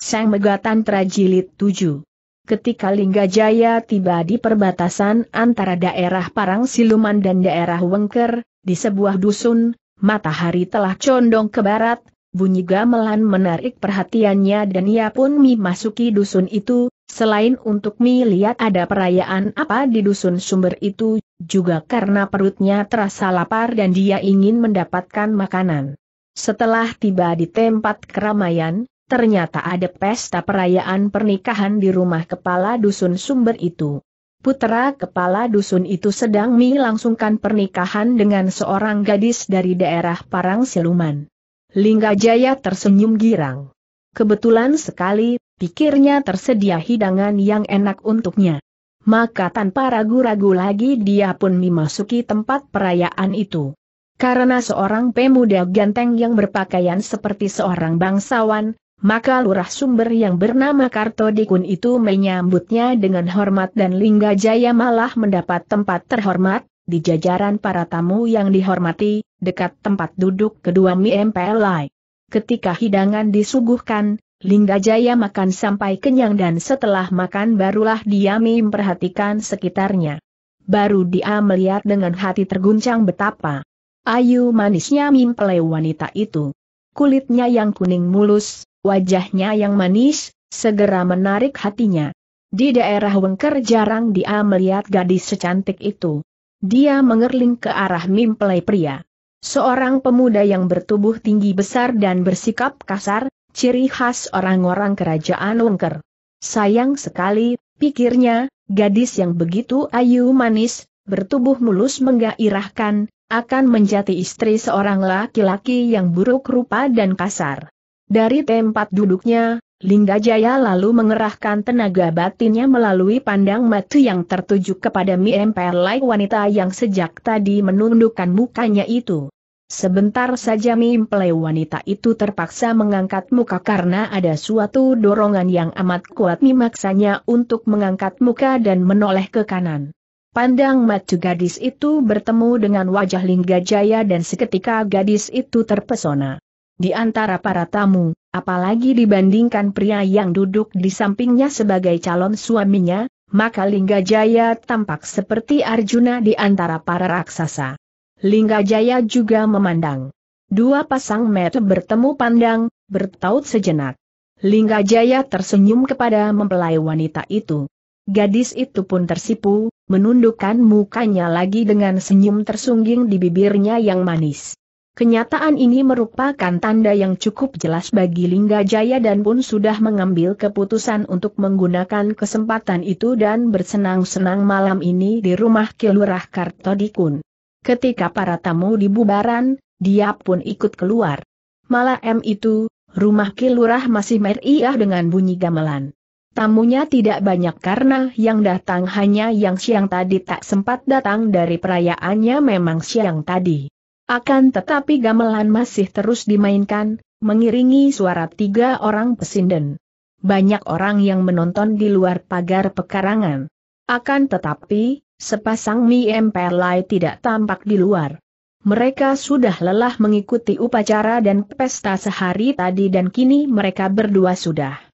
Sang Megatan Trajilid 7 Ketika Linggajaya tiba di perbatasan antara daerah Parang Siluman dan daerah Wengker, di sebuah dusun, matahari telah condong ke barat, bunyi gamelan menarik perhatiannya dan ia pun memasuki dusun itu, selain untuk melihat ada perayaan apa di dusun sumber itu, juga karena perutnya terasa lapar dan dia ingin mendapatkan makanan. Setelah tiba di tempat keramaian, ternyata ada pesta perayaan pernikahan di rumah kepala dusun sumber itu. Putra kepala dusun itu sedang melangsungkan pernikahan dengan seorang gadis dari daerah Parang Siluman. Lingga Jaya tersenyum girang. Kebetulan sekali, pikirnya tersedia hidangan yang enak untuknya. Maka tanpa ragu-ragu lagi dia pun memasuki tempat perayaan itu. Karena seorang pemuda ganteng yang berpakaian seperti seorang bangsawan, maka lurah sumber yang bernama Karto Dikun itu menyambutnya dengan hormat dan Lingga Jaya malah mendapat tempat terhormat, di jajaran para tamu yang dihormati, dekat tempat duduk kedua Mi MPLI. Ketika hidangan disuguhkan, Lingga Jaya makan sampai kenyang dan setelah makan barulah dia memperhatikan sekitarnya. Baru dia melihat dengan hati terguncang betapa ayu manisnya mimpelai wanita itu. Kulitnya yang kuning mulus, wajahnya yang manis, segera menarik hatinya. Di daerah Wengker jarang dia melihat gadis secantik itu. Dia mengerling ke arah mempelai pria. Seorang pemuda yang bertubuh tinggi besar dan bersikap kasar, ciri khas orang-orang kerajaan Wengker. Sayang sekali, pikirnya, gadis yang begitu ayu manis, bertubuh mulus menggairahkan, akan menjadi istri seorang laki-laki yang buruk rupa dan kasar. Dari tempat duduknya, Lingga Jaya lalu mengerahkan tenaga batinnya melalui pandang mata yang tertuju kepada Mi Empelai wanita yang sejak tadi menundukkan mukanya itu. Sebentar saja Mi Empelai wanita itu terpaksa mengangkat muka karena ada suatu dorongan yang amat kuat memaksanya untuk mengangkat muka dan menoleh ke kanan. Pandang mata gadis itu bertemu dengan wajah Lingga Jaya dan seketika gadis itu terpesona. Di antara para tamu, apalagi dibandingkan pria yang duduk di sampingnya sebagai calon suaminya, maka Lingga Jaya tampak seperti Arjuna di antara para raksasa. Lingga Jaya juga memandang. Dua pasang mata bertemu pandang, bertaut sejenak. Lingga Jaya tersenyum kepada mempelai wanita itu. Gadis itu pun tersipu, menundukkan mukanya lagi dengan senyum tersungging di bibirnya yang manis. Kenyataan ini merupakan tanda yang cukup jelas bagi Lingga Jaya dan pun sudah mengambil keputusan untuk menggunakan kesempatan itu dan bersenang-senang malam ini di rumah Kilurah Kartodikun. Ketika para tamu dibubaran, dia pun ikut keluar. Malam itu, rumah Kilurah masih meriah dengan bunyi gamelan. Tamunya tidak banyak karena yang datang hanya yang siang tadi tak sempat datang dari perayaannya memang siang tadi. Akan tetapi gamelan masih terus dimainkan, mengiringi suara tiga orang pesinden. Banyak orang yang menonton di luar pagar pekarangan. Akan tetapi, sepasang mi empelai tidak tampak di luar. Mereka sudah lelah mengikuti upacara dan pesta sehari tadi dan kini mereka berdua sudah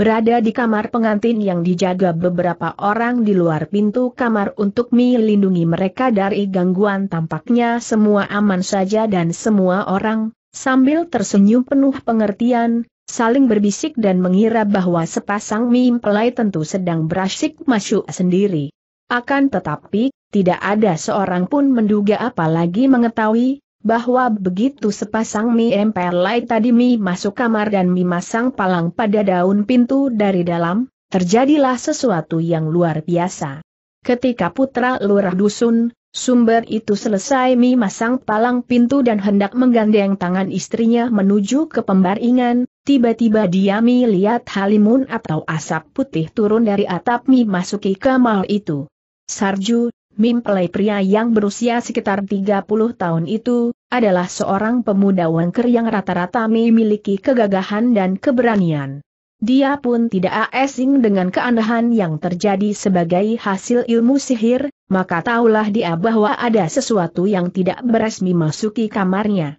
berada di kamar pengantin yang dijaga beberapa orang di luar pintu kamar untuk melindungi mereka dari gangguan tampaknya semua aman saja dan semua orang, sambil tersenyum penuh pengertian, saling berbisik dan mengira bahwa sepasang mempelai tentu sedang berasyik masuk sendiri. Akan tetapi, tidak ada seorang pun menduga apalagi mengetahui, bahwa begitu sepasang mi empelai tadi mi masuk kamar dan mi masang palang pada daun pintu dari dalam, terjadilah sesuatu yang luar biasa. Ketika putra lurah dusun, sumber itu selesai mi masang palang pintu dan hendak menggandeng tangan istrinya menuju ke pembaringan, tiba-tiba dia mi lihat halimun atau asap putih turun dari atap mi masuki kamar itu. Sarju, Mimpelai pria yang berusia sekitar 30 tahun itu, adalah seorang pemuda wangker yang rata-rata memiliki kegagahan dan keberanian. Dia pun tidak asing dengan keanehan yang terjadi sebagai hasil ilmu sihir, maka taulah dia bahwa ada sesuatu yang tidak beres memasuki kamarnya.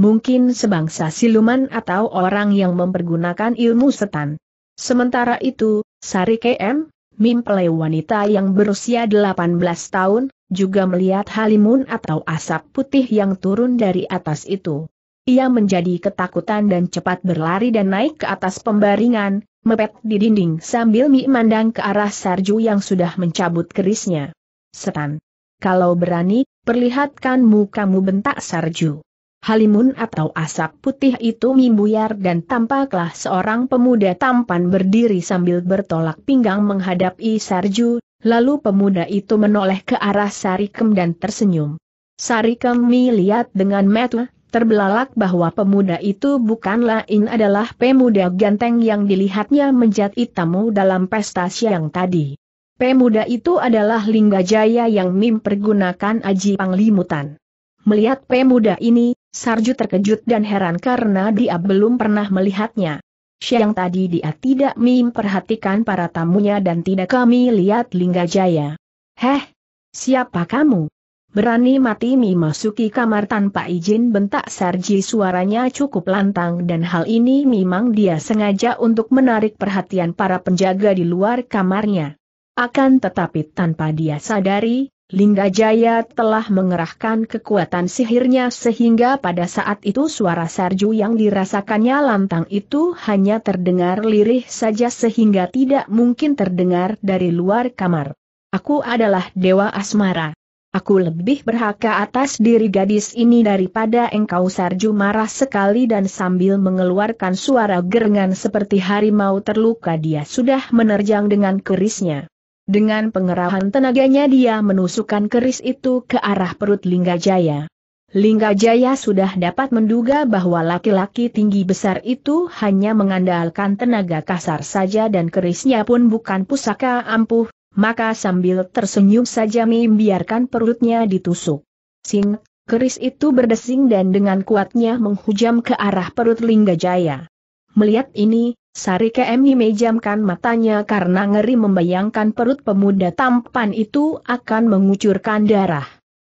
mungkin sebangsa siluman atau orang yang mempergunakan ilmu setan. Sementara itu, Sari KM, mempelai wanita yang berusia 18 tahun, juga melihat halimun atau asap putih yang turun dari atas itu. Ia menjadi ketakutan dan cepat berlari dan naik ke atas pembaringan, mepet di dinding sambil memandang ke arah Sarju yang sudah mencabut kerisnya. Setan. Kalau berani, perlihatkan mukamu bentak Sarju. Halimun atau asap putih itu mimbuyar dan tampaklah seorang pemuda tampan berdiri sambil bertolak pinggang menghadapi Sarju, lalu pemuda itu menoleh ke arah Sarikem dan tersenyum. Sarikem melihat dengan mata terbelalak bahwa pemuda itu bukan lain adalah pemuda ganteng yang dilihatnya menjadi tamu dalam pesta siang tadi. Pemuda itu adalah Linggajaya yang mempergunakan aji panglimutan. Melihat pemuda ini, Sarju terkejut dan heran karena dia belum pernah melihatnya. Siang tadi dia tidak memperhatikan para tamunya dan tidak kami lihat Linggajaya. Heh, siapa kamu? Berani mati memasuki kamar tanpa izin bentak Sarji suaranya cukup lantang dan hal ini memang dia sengaja untuk menarik perhatian para penjaga di luar kamarnya. Akan tetapi tanpa dia sadari, Lingga Jaya telah mengerahkan kekuatan sihirnya sehingga pada saat itu suara Sarju yang dirasakannya lantang itu hanya terdengar lirih saja sehingga tidak mungkin terdengar dari luar kamar. Aku adalah Dewa Asmara. Aku lebih berhak atas diri gadis ini daripada engkau Sarju marah sekali dan sambil mengeluarkan suara gerengan seperti harimau terluka dia sudah menerjang dengan kerisnya. Dengan pengerahan tenaganya dia menusukkan keris itu ke arah perut Linggajaya. Linggajaya sudah dapat menduga bahwa laki-laki tinggi besar itu hanya mengandalkan tenaga kasar saja dan kerisnya pun bukan pusaka ampuh, maka sambil tersenyum saja membiarkan perutnya ditusuk. Sing, keris itu berdesing dan dengan kuatnya menghujam ke arah perut Linggajaya. Melihat ini, Sari KM memejamkan matanya karena ngeri membayangkan perut pemuda tampan itu akan mengucurkan darah.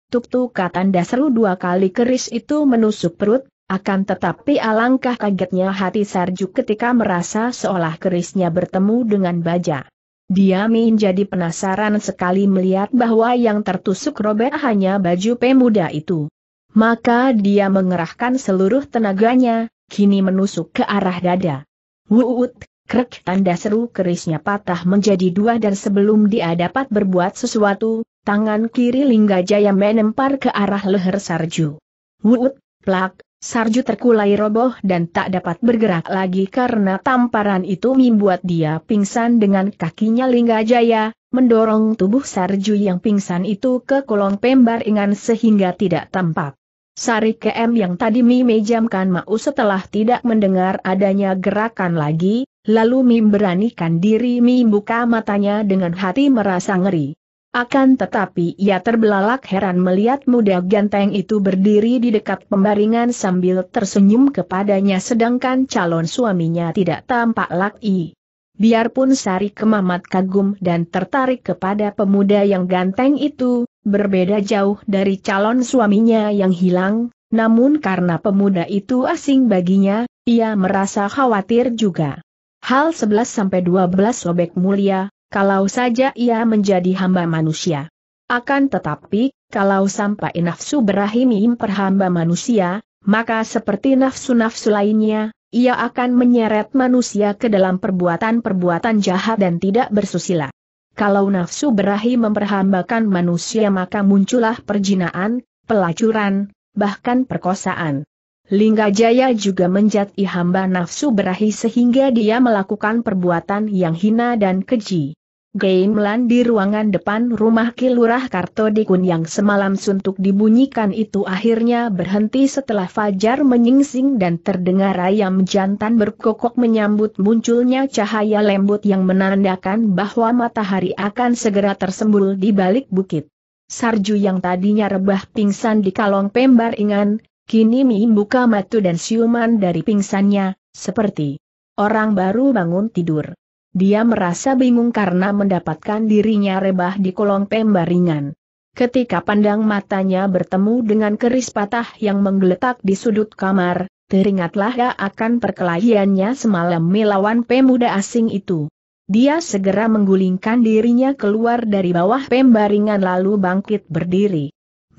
Tuk-tuk tanda seru dua kali keris itu menusuk perut, akan tetapi alangkah kagetnya hati Sarju ketika merasa seolah kerisnya bertemu dengan baja. Dia menjadi penasaran sekali melihat bahwa yang tertusuk robek hanya baju pemuda itu. Maka dia mengerahkan seluruh tenaganya, kini menusuk ke arah dada. Wuut, krek tanda seru kerisnya patah menjadi dua dan sebelum dia dapat berbuat sesuatu, tangan kiri Linggajaya menempar ke arah leher Sarju. Wuut, plak, Sarju terkulai roboh dan tak dapat bergerak lagi karena tamparan itu membuat dia pingsan dengan kakinya Linggajaya, mendorong tubuh Sarju yang pingsan itu ke kolong pembaringan sehingga tidak tampak. Sari KM yang tadi memejamkan mau setelah tidak mendengar adanya gerakan lagi, lalu memberanikan diri membuka matanya dengan hati merasa ngeri. Akan tetapi ia terbelalak heran melihat muda ganteng itu berdiri di dekat pembaringan sambil tersenyum kepadanya sedangkan calon suaminya tidak tampak lagi. Biarpun Sari Kemamat kagum dan tertarik kepada pemuda yang ganteng itu, berbeda jauh dari calon suaminya yang hilang, namun karena pemuda itu asing baginya, ia merasa khawatir juga. Hal 11-12 sobek mulia, kalau saja ia menjadi hamba manusia. Akan tetapi, kalau sampai nafsu berahim perhamba manusia, maka seperti nafsu-nafsu lainnya, ia akan menyeret manusia ke dalam perbuatan-perbuatan jahat dan tidak bersusila. Kalau nafsu berahi memperhambakan manusia maka muncullah perjinaan, pelacuran, bahkan perkosaan. Linggajaya juga menjadi hamba nafsu berahi sehingga dia melakukan perbuatan yang hina dan keji. Gamelan di ruangan depan rumah Kilurah Kartodikun yang semalam suntuk dibunyikan itu akhirnya berhenti setelah Fajar menyingsing dan terdengar ayam jantan berkokok menyambut munculnya cahaya lembut yang menandakan bahwa matahari akan segera tersembul di balik bukit. Sarju yang tadinya rebah pingsan di kalong pembaringan, kini membuka mata dan siuman dari pingsannya, seperti orang baru bangun tidur. Dia merasa bingung karena mendapatkan dirinya rebah di kolong pembaringan. Ketika pandang matanya bertemu dengan keris patah yang menggeletak di sudut kamar, teringatlah ya akan perkelahiannya semalam melawan pemuda asing itu. Dia segera menggulingkan dirinya keluar dari bawah pembaringan lalu bangkit berdiri.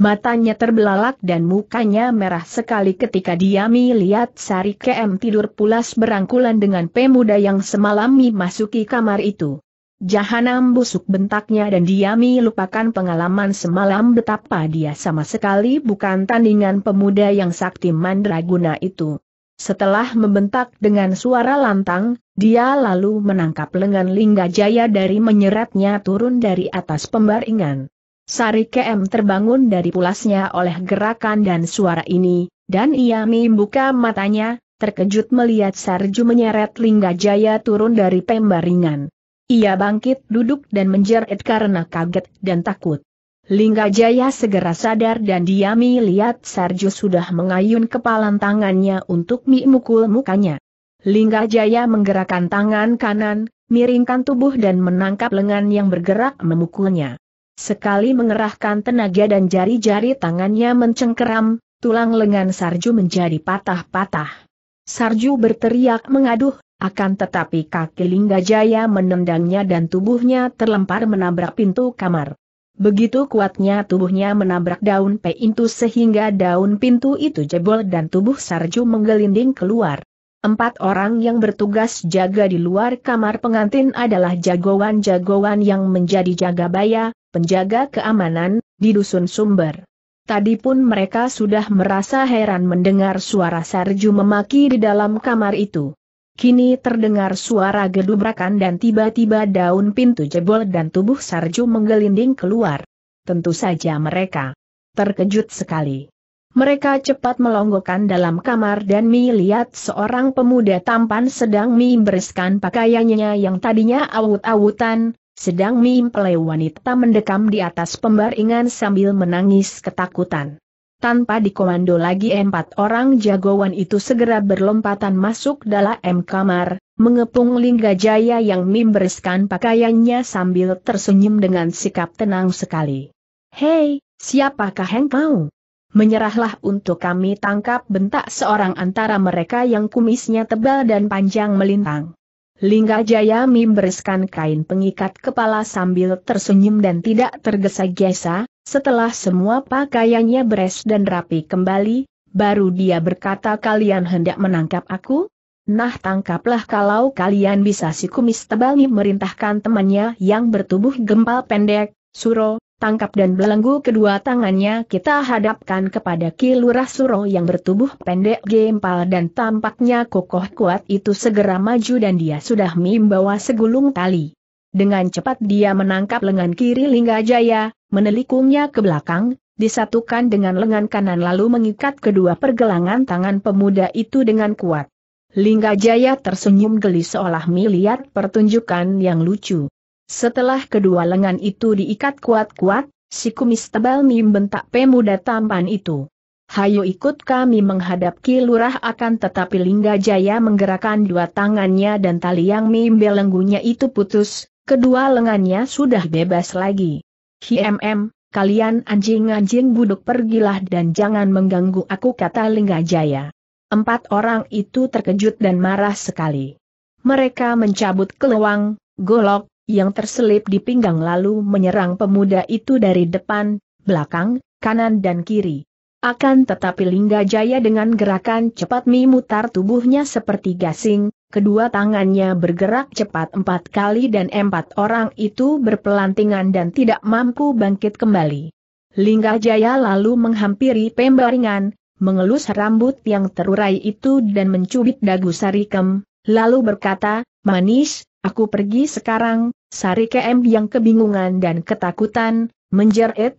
Matanya terbelalak dan mukanya merah sekali ketika dia melihat Sari KM tidur pulas berangkulan dengan pemuda yang semalam masuki kamar itu. Jahanam busuk bentaknya dan dia lupakan pengalaman semalam betapa dia sama sekali bukan tandingan pemuda yang sakti mandraguna itu. Setelah membentak dengan suara lantang, dia lalu menangkap lengan Lingga Jaya dari menyeretnya turun dari atas pembaringan. Sari KM terbangun dari pulasnya oleh gerakan dan suara ini, dan ia membuka matanya, terkejut melihat Sarju menyeret Lingga Jaya turun dari pembaringan. Ia bangkit duduk dan menjerit karena kaget dan takut. Lingga Jaya segera sadar dan dia melihat Sarjo sudah mengayun kepalan tangannya untuk memukul mukanya. Lingga Jaya menggerakkan tangan kanan, miringkan tubuh dan menangkap lengan yang bergerak memukulnya. Sekali mengerahkan tenaga dan jari-jari tangannya mencengkeram, tulang lengan Sarju menjadi patah-patah. Sarju berteriak mengaduh, akan tetapi kaki Lingga Jaya menendangnya dan tubuhnya terlempar menabrak pintu kamar. Begitu kuatnya tubuhnya menabrak daun pintu sehingga daun pintu itu jebol dan tubuh Sarju menggelinding keluar. Empat orang yang bertugas jaga di luar kamar pengantin adalah jagoan-jagoan yang menjadi jaga baya, penjaga keamanan, di dusun sumber. Tadi pun mereka sudah merasa heran mendengar suara Sarju memaki di dalam kamar itu. Kini terdengar suara gedubrakan dan tiba-tiba daun pintu jebol dan tubuh Sarju menggelinding keluar. Tentu saja mereka terkejut sekali. Mereka cepat melonggokkan dalam kamar dan melihat seorang pemuda tampan sedang membereskan pakaiannya yang tadinya awut-awutan, sedang mempelai wanita mendekam di atas pembaringan sambil menangis ketakutan. Tanpa dikomando lagi empat orang jagoan itu segera berlompatan masuk dalam kamar, mengepung Lingga Jaya yang membereskan pakaiannya sambil tersenyum dengan sikap tenang sekali. Hei, siapakah engkau? Menyerahlah untuk kami tangkap bentak seorang antara mereka yang kumisnya tebal dan panjang melintang. Lingga Jaya membereskan kain pengikat kepala sambil tersenyum dan tidak tergesa-gesa, setelah semua pakaiannya beres dan rapi kembali, baru dia berkata kalian hendak menangkap aku? Nah tangkaplah kalau kalian bisa si kumis tebal merintahkan temannya yang bertubuh gempal pendek, Suro, tangkap dan belenggu kedua tangannya kita hadapkan kepada Kilurah Suro yang bertubuh pendek gempal dan tampaknya kokoh kuat itu segera maju dan dia sudah membawa segulung tali. Dengan cepat dia menangkap lengan kiri Lingga Jaya, menelikungnya ke belakang, disatukan dengan lengan kanan lalu mengikat kedua pergelangan tangan pemuda itu dengan kuat. Lingga Jaya tersenyum geli seolah melihat pertunjukan yang lucu. Setelah kedua lengan itu diikat kuat-kuat, si kumis tebal membentak pemuda tampan itu. Hayo ikut kami menghadap Ki Lurah akan tetapi Lingga Jaya menggerakkan dua tangannya dan tali yang membelenggunya itu putus, Kedua lengannya sudah bebas lagi. HMM, kalian anjing-anjing buduk pergilah dan jangan mengganggu aku kata Linggajaya. Empat orang itu terkejut dan marah sekali. Mereka mencabut keluang, golok, yang terselip di pinggang lalu menyerang pemuda itu dari depan, belakang, kanan dan kiri. Akan tetapi Linggajaya dengan gerakan cepat memutar tubuhnya seperti gasing, kedua tangannya bergerak cepat empat kali dan empat orang itu berpelantingan dan tidak mampu bangkit kembali. Lingga Jaya lalu menghampiri pembaringan, mengelus rambut yang terurai itu dan mencubit dagu Sarikem, lalu berkata, manis, aku pergi sekarang, Sarikem yang kebingungan dan ketakutan, menjerit,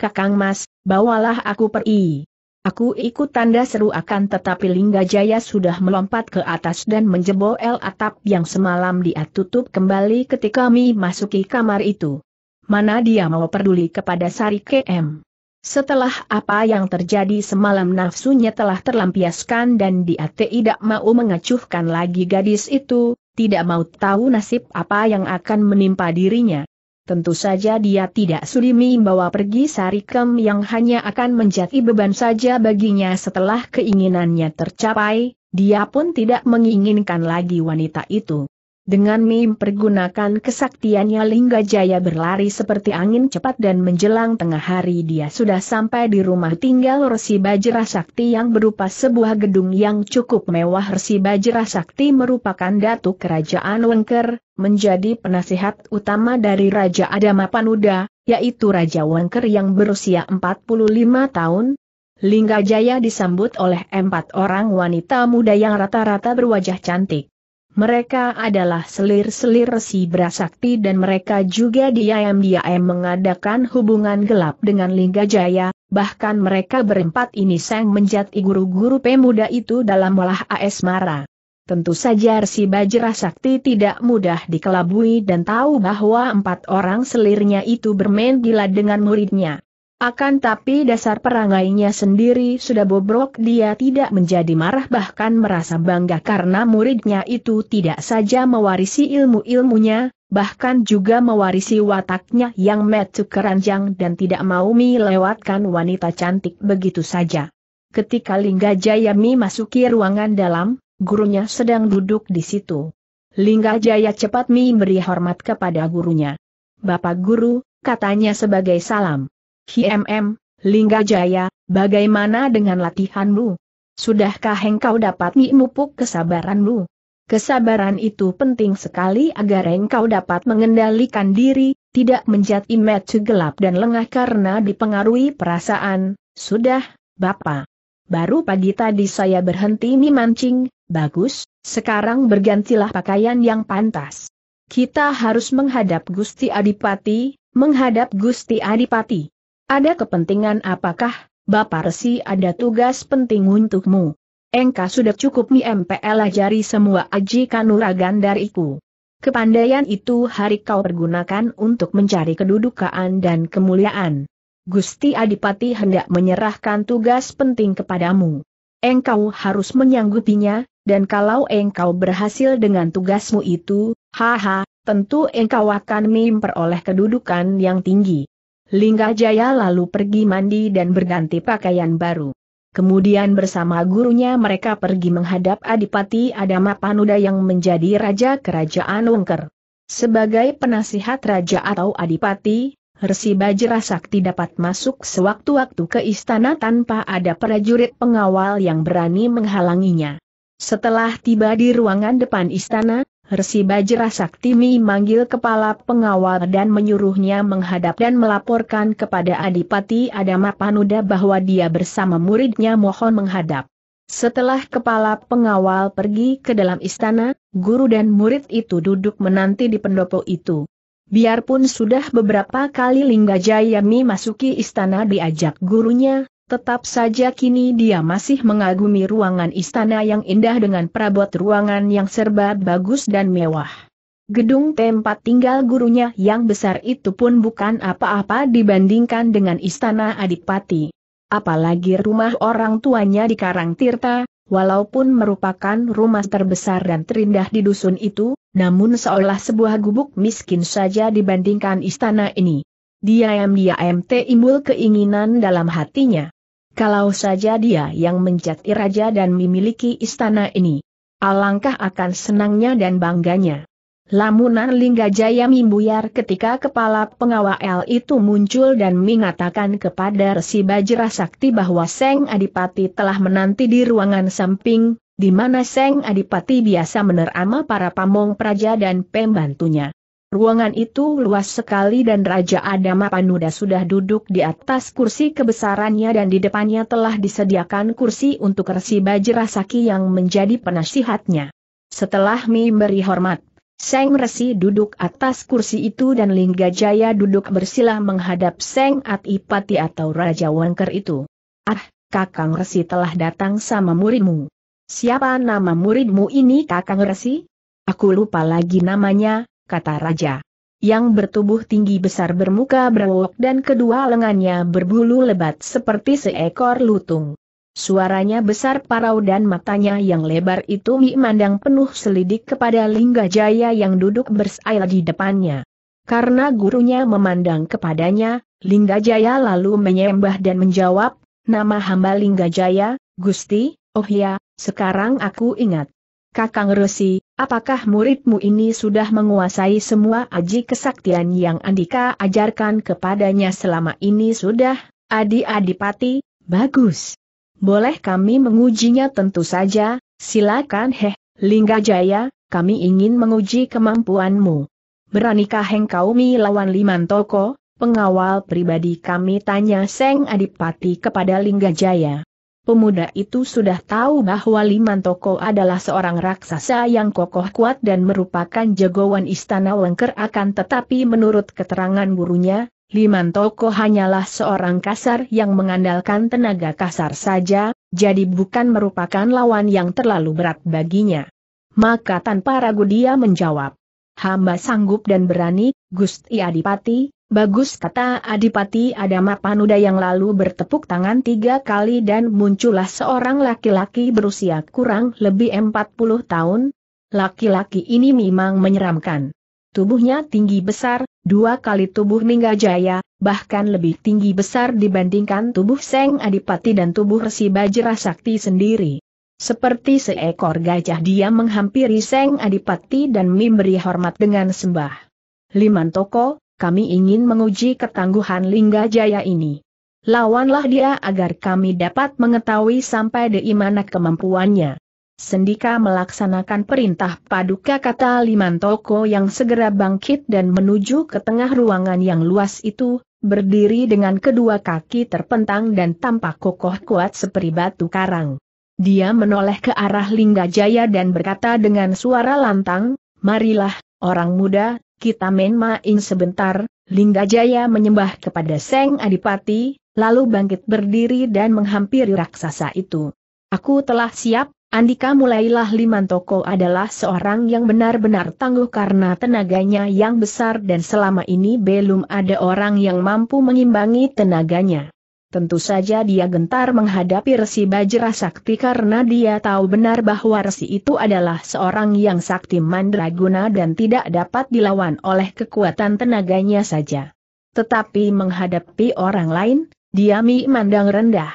Kakang Mas, bawalah aku pergi. Aku ikut tanda seru akan tetapi Lingga Jaya sudah melompat ke atas dan menjebol atap yang semalam dia tutup kembali ketika Mi masuki kamar itu. Mana dia mau peduli kepada Sari KM. Setelah apa yang terjadi semalam nafsunya telah terlampiaskan dan dia tidak mau mengacuhkan lagi gadis itu, tidak mau tahu nasib apa yang akan menimpa dirinya. Tentu saja dia tidak sudi membawa pergi Sarikem yang hanya akan menjadi beban saja baginya setelah keinginannya tercapai, dia pun tidak menginginkan lagi wanita itu. Dengan mempergunakan kesaktiannya Lingga Jaya berlari seperti angin cepat dan menjelang tengah hari dia sudah sampai di rumah tinggal Resi Bajra Sakti yang berupa sebuah gedung yang cukup mewah Resi Bajra Sakti merupakan datuk kerajaan Wengker, menjadi penasihat utama dari Raja Adama Panuda, yaitu Raja Wengker yang berusia 45 tahun, Lingga Jaya disambut oleh empat orang wanita muda yang rata-rata berwajah cantik. Mereka adalah selir-selir resi berasakti dan mereka juga diam-diam mengadakan hubungan gelap dengan Lingga Jaya, bahkan mereka berempat ini sang menjadi guru-guru pemuda itu dalam olah AS Mara. Tentu saja Resi Bajra Sakti tidak mudah dikelabui dan tahu bahwa empat orang selirnya itu bermain gila dengan muridnya. Akan tapi dasar perangainya sendiri sudah bobrok dia tidak menjadi marah bahkan merasa bangga karena muridnya itu tidak saja mewarisi ilmu-ilmunya, bahkan juga mewarisi wataknya yang metu keranjang dan tidak mau melewatkan wanita cantik begitu saja. Ketika Lingga Jayami masuki ruangan dalam, gurunya sedang duduk di situ. Lingga Jaya cepat memberi hormat kepada gurunya. Bapak guru, katanya sebagai salam. HMM, Lingga Jaya, bagaimana dengan latihanmu? Sudahkah engkau dapat memupuk kesabaranmu? Kesabaran itu penting sekali agar engkau dapat mengendalikan diri, tidak menjadi metu gelap dan lengah karena dipengaruhi perasaan. Sudah, Bapak. Baru pagi tadi saya berhenti memancing, bagus, sekarang bergantilah pakaian yang pantas. Kita harus menghadap Gusti Adipati, menghadap Gusti Adipati. Ada kepentingan apakah, Bapak Resi ada tugas penting untukmu? Engkau sudah cukup mi MPL ajari semua aji kanuragan dariku. Kepandaian itu hari kau pergunakan untuk mencari kedudukan dan kemuliaan. Gusti Adipati hendak menyerahkan tugas penting kepadamu. Engkau harus menyanggupinya, dan kalau engkau berhasil dengan tugasmu itu, haha, tentu engkau akan memperoleh kedudukan yang tinggi. Lingga Jaya lalu pergi mandi dan berganti pakaian baru. Kemudian bersama gurunya mereka pergi menghadap Adipati Adama Panuda yang menjadi Raja Kerajaan Wengker. Sebagai penasihat Raja atau Adipati, Resi Bajra Sakti dapat masuk sewaktu-waktu ke istana tanpa ada prajurit pengawal yang berani menghalanginya. Setelah tiba di ruangan depan istana, Resi Bajra Sakti memanggil kepala pengawal dan menyuruhnya menghadap dan melaporkan kepada Adipati Adama Panuda bahwa dia bersama muridnya mohon menghadap. Setelah kepala pengawal pergi ke dalam istana, guru dan murid itu duduk menanti di pendopo itu. Biarpun sudah beberapa kali Lingga Jayami masuki istana diajak gurunya, Tetap saja kini dia masih mengagumi ruangan istana yang indah dengan perabot ruangan yang serba bagus dan mewah. Gedung tempat tinggal gurunya yang besar itu pun bukan apa-apa dibandingkan dengan istana Adipati. Apalagi rumah orang tuanya di Karangtirta, walaupun merupakan rumah terbesar dan terindah di dusun itu, namun seolah sebuah gubuk miskin saja dibandingkan istana ini. Diam-diam timbul keinginan dalam hatinya. Kalau saja dia yang menjadi raja dan memiliki istana ini. Alangkah akan senangnya dan bangganya. Lamunan Lingga Jaya mimbuyar ketika kepala pengawal itu muncul dan mengatakan kepada Resi Bajra Sakti bahwa Seng Adipati telah menanti di ruangan samping, di mana Seng Adipati biasa menerama para pamong praja dan pembantunya. Ruangan itu luas sekali dan Raja Adama Panuda sudah duduk di atas kursi kebesarannya dan di depannya telah disediakan kursi untuk Resi Bajrasaki yang menjadi penasihatnya. Setelah memberi hormat, Seng Resi duduk atas kursi itu dan Lingga Jaya duduk bersila menghadap Seng Atipati atau Raja Wangker itu. Ah, Kakang Resi telah datang sama muridmu. Siapa nama muridmu ini Kakang Resi? Aku lupa lagi namanya, kata Raja. Yang bertubuh tinggi besar bermuka berwok dan kedua lengannya berbulu lebat seperti seekor lutung. Suaranya besar parau dan matanya yang lebar itu memandang penuh selidik kepada Lingga Jaya yang duduk bersail di depannya. Karena gurunya memandang kepadanya, Linggajaya lalu menyembah dan menjawab, nama hamba Linggajaya, Gusti, oh ya, sekarang aku ingat. Kakang Resi, apakah muridmu ini sudah menguasai semua aji kesaktian yang Andika ajarkan kepadanya selama ini sudah, Adi Adipati, bagus. Boleh kami mengujinya tentu saja, silakan heh, Linggajaya, kami ingin menguji kemampuanmu. Beranikah engkau melawan Liman Toko, pengawal pribadi kami tanya Seng Adipati kepada Linggajaya. Pemuda itu sudah tahu bahwa Liman Toko adalah seorang raksasa yang kokoh kuat dan merupakan jagoan istana Wengker akan tetapi menurut keterangan gurunya, Liman Toko hanyalah seorang kasar yang mengandalkan tenaga kasar saja, jadi bukan merupakan lawan yang terlalu berat baginya. Maka tanpa ragu dia menjawab, hamba sanggup dan berani, Gusti Adipati, bagus kata Adipati Adama Panuda yang lalu bertepuk tangan tiga kali dan muncullah seorang laki-laki berusia kurang lebih 40 tahun. Laki-laki ini memang menyeramkan. Tubuhnya tinggi besar, dua kali tubuh Mingga Jaya, bahkan lebih tinggi besar dibandingkan tubuh Seng Adipati dan tubuh Resi Bajra Sakti sendiri. Seperti seekor gajah dia menghampiri Seng Adipati dan memberi hormat dengan sembah. Liman Toko, kami ingin menguji ketangguhan Lingga Jaya ini. Lawanlah dia agar kami dapat mengetahui sampai di mana kemampuannya. Sendika melaksanakan perintah paduka kata Liman Toko yang segera bangkit dan menuju ke tengah ruangan yang luas itu, berdiri dengan kedua kaki terpentang dan tampak kokoh kuat seperti batu karang. Dia menoleh ke arah Linggajaya dan berkata dengan suara lantang, Marilah, orang muda, kita main-main sebentar, Linggajaya menyembah kepada Seng Adipati, lalu bangkit berdiri dan menghampiri raksasa itu. Aku telah siap, Andika mulailah Liman Toko adalah seorang yang benar-benar tangguh karena tenaganya yang besar dan selama ini belum ada orang yang mampu mengimbangi tenaganya. Tentu saja dia gentar menghadapi Resi Bajra Sakti karena dia tahu benar bahwa Resi itu adalah seorang yang sakti mandraguna dan tidak dapat dilawan oleh kekuatan tenaganya saja. Tetapi menghadapi orang lain, dia mandang rendah.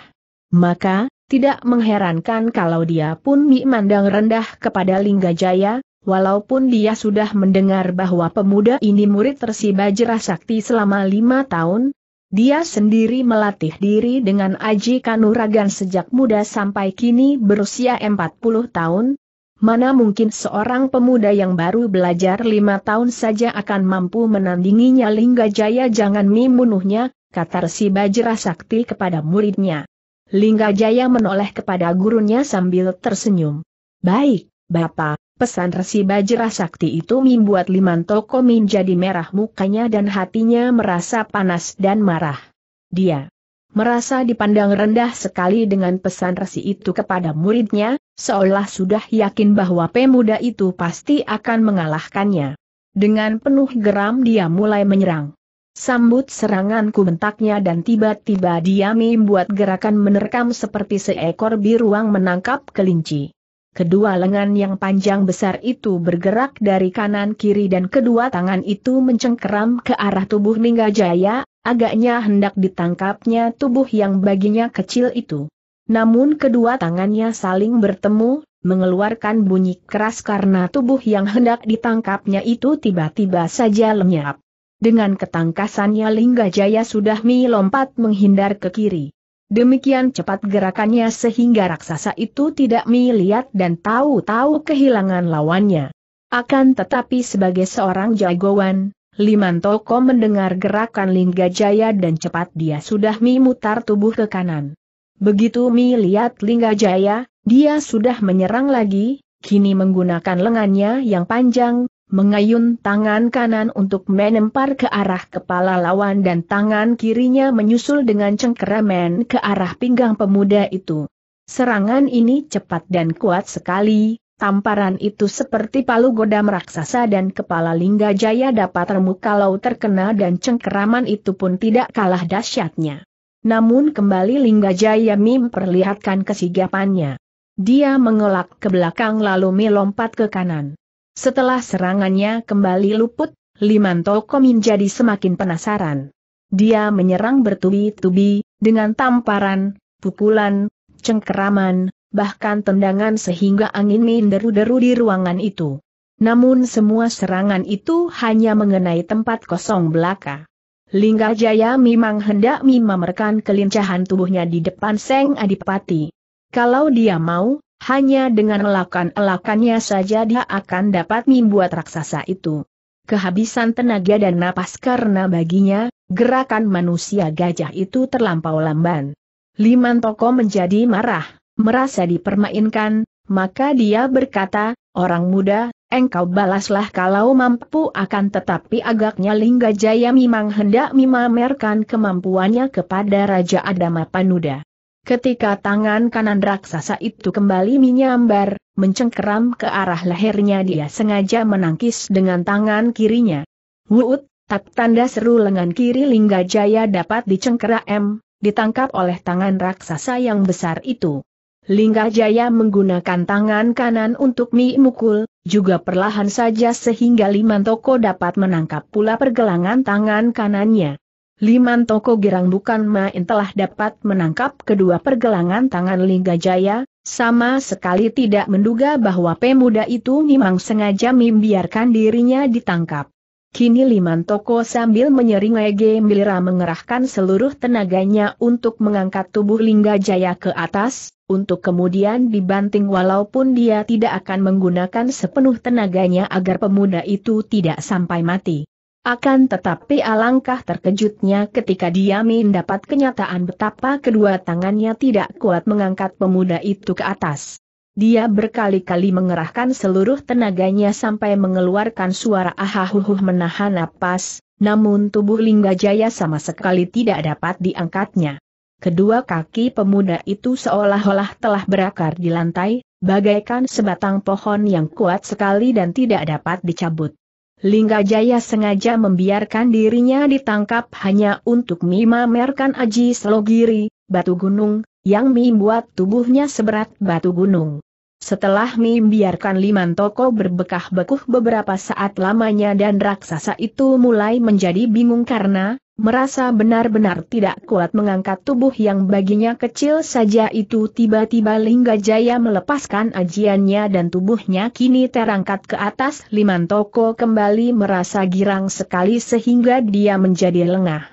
Maka, tidak mengherankan kalau dia pun mandang rendah kepada Linggajaya, walaupun dia sudah mendengar bahwa pemuda ini murid Resi Bajra Sakti selama lima tahun, dia sendiri melatih diri dengan aji kanuragan sejak muda sampai kini berusia 40 tahun. Mana mungkin seorang pemuda yang baru belajar lima tahun saja akan mampu menandinginya Lingga Jaya jangan membunuhnya, kata Resi Bajra Sakti kepada muridnya. Lingga Jaya menoleh kepada gurunya sambil tersenyum. Baik, Bapak, Pesan Resi Bajra Sakti itu membuat Liman Toko menjadi merah mukanya dan hatinya merasa panas dan marah. Dia merasa dipandang rendah sekali dengan pesan Resi itu kepada muridnya, seolah sudah yakin bahwa pemuda itu pasti akan mengalahkannya. Dengan penuh geram dia mulai menyerang. Sambut seranganku bentaknya dan tiba-tiba dia membuat gerakan menerkam seperti seekor biruang menangkap kelinci. Kedua lengan yang panjang besar itu bergerak dari kanan kiri dan kedua tangan itu mencengkeram ke arah tubuh Jaya, agaknya hendak ditangkapnya tubuh yang baginya kecil itu. Namun kedua tangannya saling bertemu, mengeluarkan bunyi keras karena tubuh yang hendak ditangkapnya itu tiba-tiba saja lenyap. Dengan ketangkasannya Jaya sudah melompat menghindar ke kiri. Demikian cepat gerakannya sehingga raksasa itu tidak melihat dan tahu-tahu kehilangan lawannya. Akan tetapi sebagai seorang jagoan, Liman Toko mendengar gerakan Linggajaya dan cepat dia sudah memutar tubuh ke kanan. Begitu melihat Linggajaya, dia sudah menyerang lagi, kini menggunakan lengannya yang panjang, mengayun tangan kanan untuk menempar ke arah kepala lawan dan tangan kirinya menyusul dengan cengkeramen ke arah pinggang pemuda itu. Serangan ini cepat dan kuat sekali, tamparan itu seperti palu godam raksasa dan kepala Lingga Jaya dapat remuk kalau terkena dan cengkeraman itu pun tidak kalah dahsyatnya. Namun kembali Lingga Jaya memperlihatkan kesigapannya. Dia mengelak ke belakang lalu melompat ke kanan. Setelah serangannya kembali luput, Limantoko menjadi semakin penasaran. Dia menyerang bertubi-tubi, dengan tamparan, pukulan, cengkeraman, bahkan tendangan sehingga angin menderu-deru di ruangan itu. Namun semua serangan itu hanya mengenai tempat kosong belaka. Lingga Jaya memang hendak memamerkan kelincahan tubuhnya di depan Seng Adipati. Kalau dia mau, hanya dengan elakan-elakannya saja dia akan dapat membuat raksasa itu kehabisan tenaga dan napas karena baginya, gerakan manusia gajah itu terlampau lamban. Liman Toko menjadi marah, merasa dipermainkan, maka dia berkata, orang muda, engkau balaslah kalau mampu akan tetapi agaknya Lingga Jaya memang hendak memamerkan kemampuannya kepada Raja Adama Panuda. Ketika tangan kanan raksasa itu kembali menyambar, mencengkeram ke arah lehernya dia sengaja menangkis dengan tangan kirinya. Wuut, tak tanda seru lengan kiri Lingga Jaya dapat dicengkeram, ditangkap oleh tangan raksasa yang besar itu. Lingga Jaya menggunakan tangan kanan untuk mukul, juga perlahan saja sehingga Limantoko dapat menangkap pula pergelangan tangan kanannya. Liman Toko Girang bukan main telah dapat menangkap kedua pergelangan tangan Lingga Jaya, sama sekali tidak menduga bahwa pemuda itu memang sengaja membiarkan dirinya ditangkap. Kini Liman Toko sambil menyering Ege Milira mengerahkan seluruh tenaganya untuk mengangkat tubuh Lingga Jaya ke atas, untuk kemudian dibanting walaupun dia tidak akan menggunakan sepenuh tenaganya agar pemuda itu tidak sampai mati. Akan tetapi alangkah terkejutnya ketika dia mendapat kenyataan betapa kedua tangannya tidak kuat mengangkat pemuda itu ke atas. Dia berkali-kali mengerahkan seluruh tenaganya sampai mengeluarkan suara ahahuhuh menahan napas, namun tubuh Linggajaya sama sekali tidak dapat diangkatnya. Kedua kaki pemuda itu seolah-olah telah berakar di lantai, bagaikan sebatang pohon yang kuat sekali dan tidak dapat dicabut. Lingga Jaya sengaja membiarkan dirinya ditangkap hanya untuk memamerkan aji selogiri, batu gunung, yang membuat tubuhnya seberat batu gunung. Setelah membiarkan Liman Toko berbekah bekuh beberapa saat lamanya dan raksasa itu mulai menjadi bingung karena, merasa benar-benar tidak kuat mengangkat tubuh yang baginya kecil saja itu tiba-tiba Lingga Jaya melepaskan ajiannya dan tubuhnya kini terangkat ke atas Limantoko kembali merasa girang sekali sehingga dia menjadi lengah.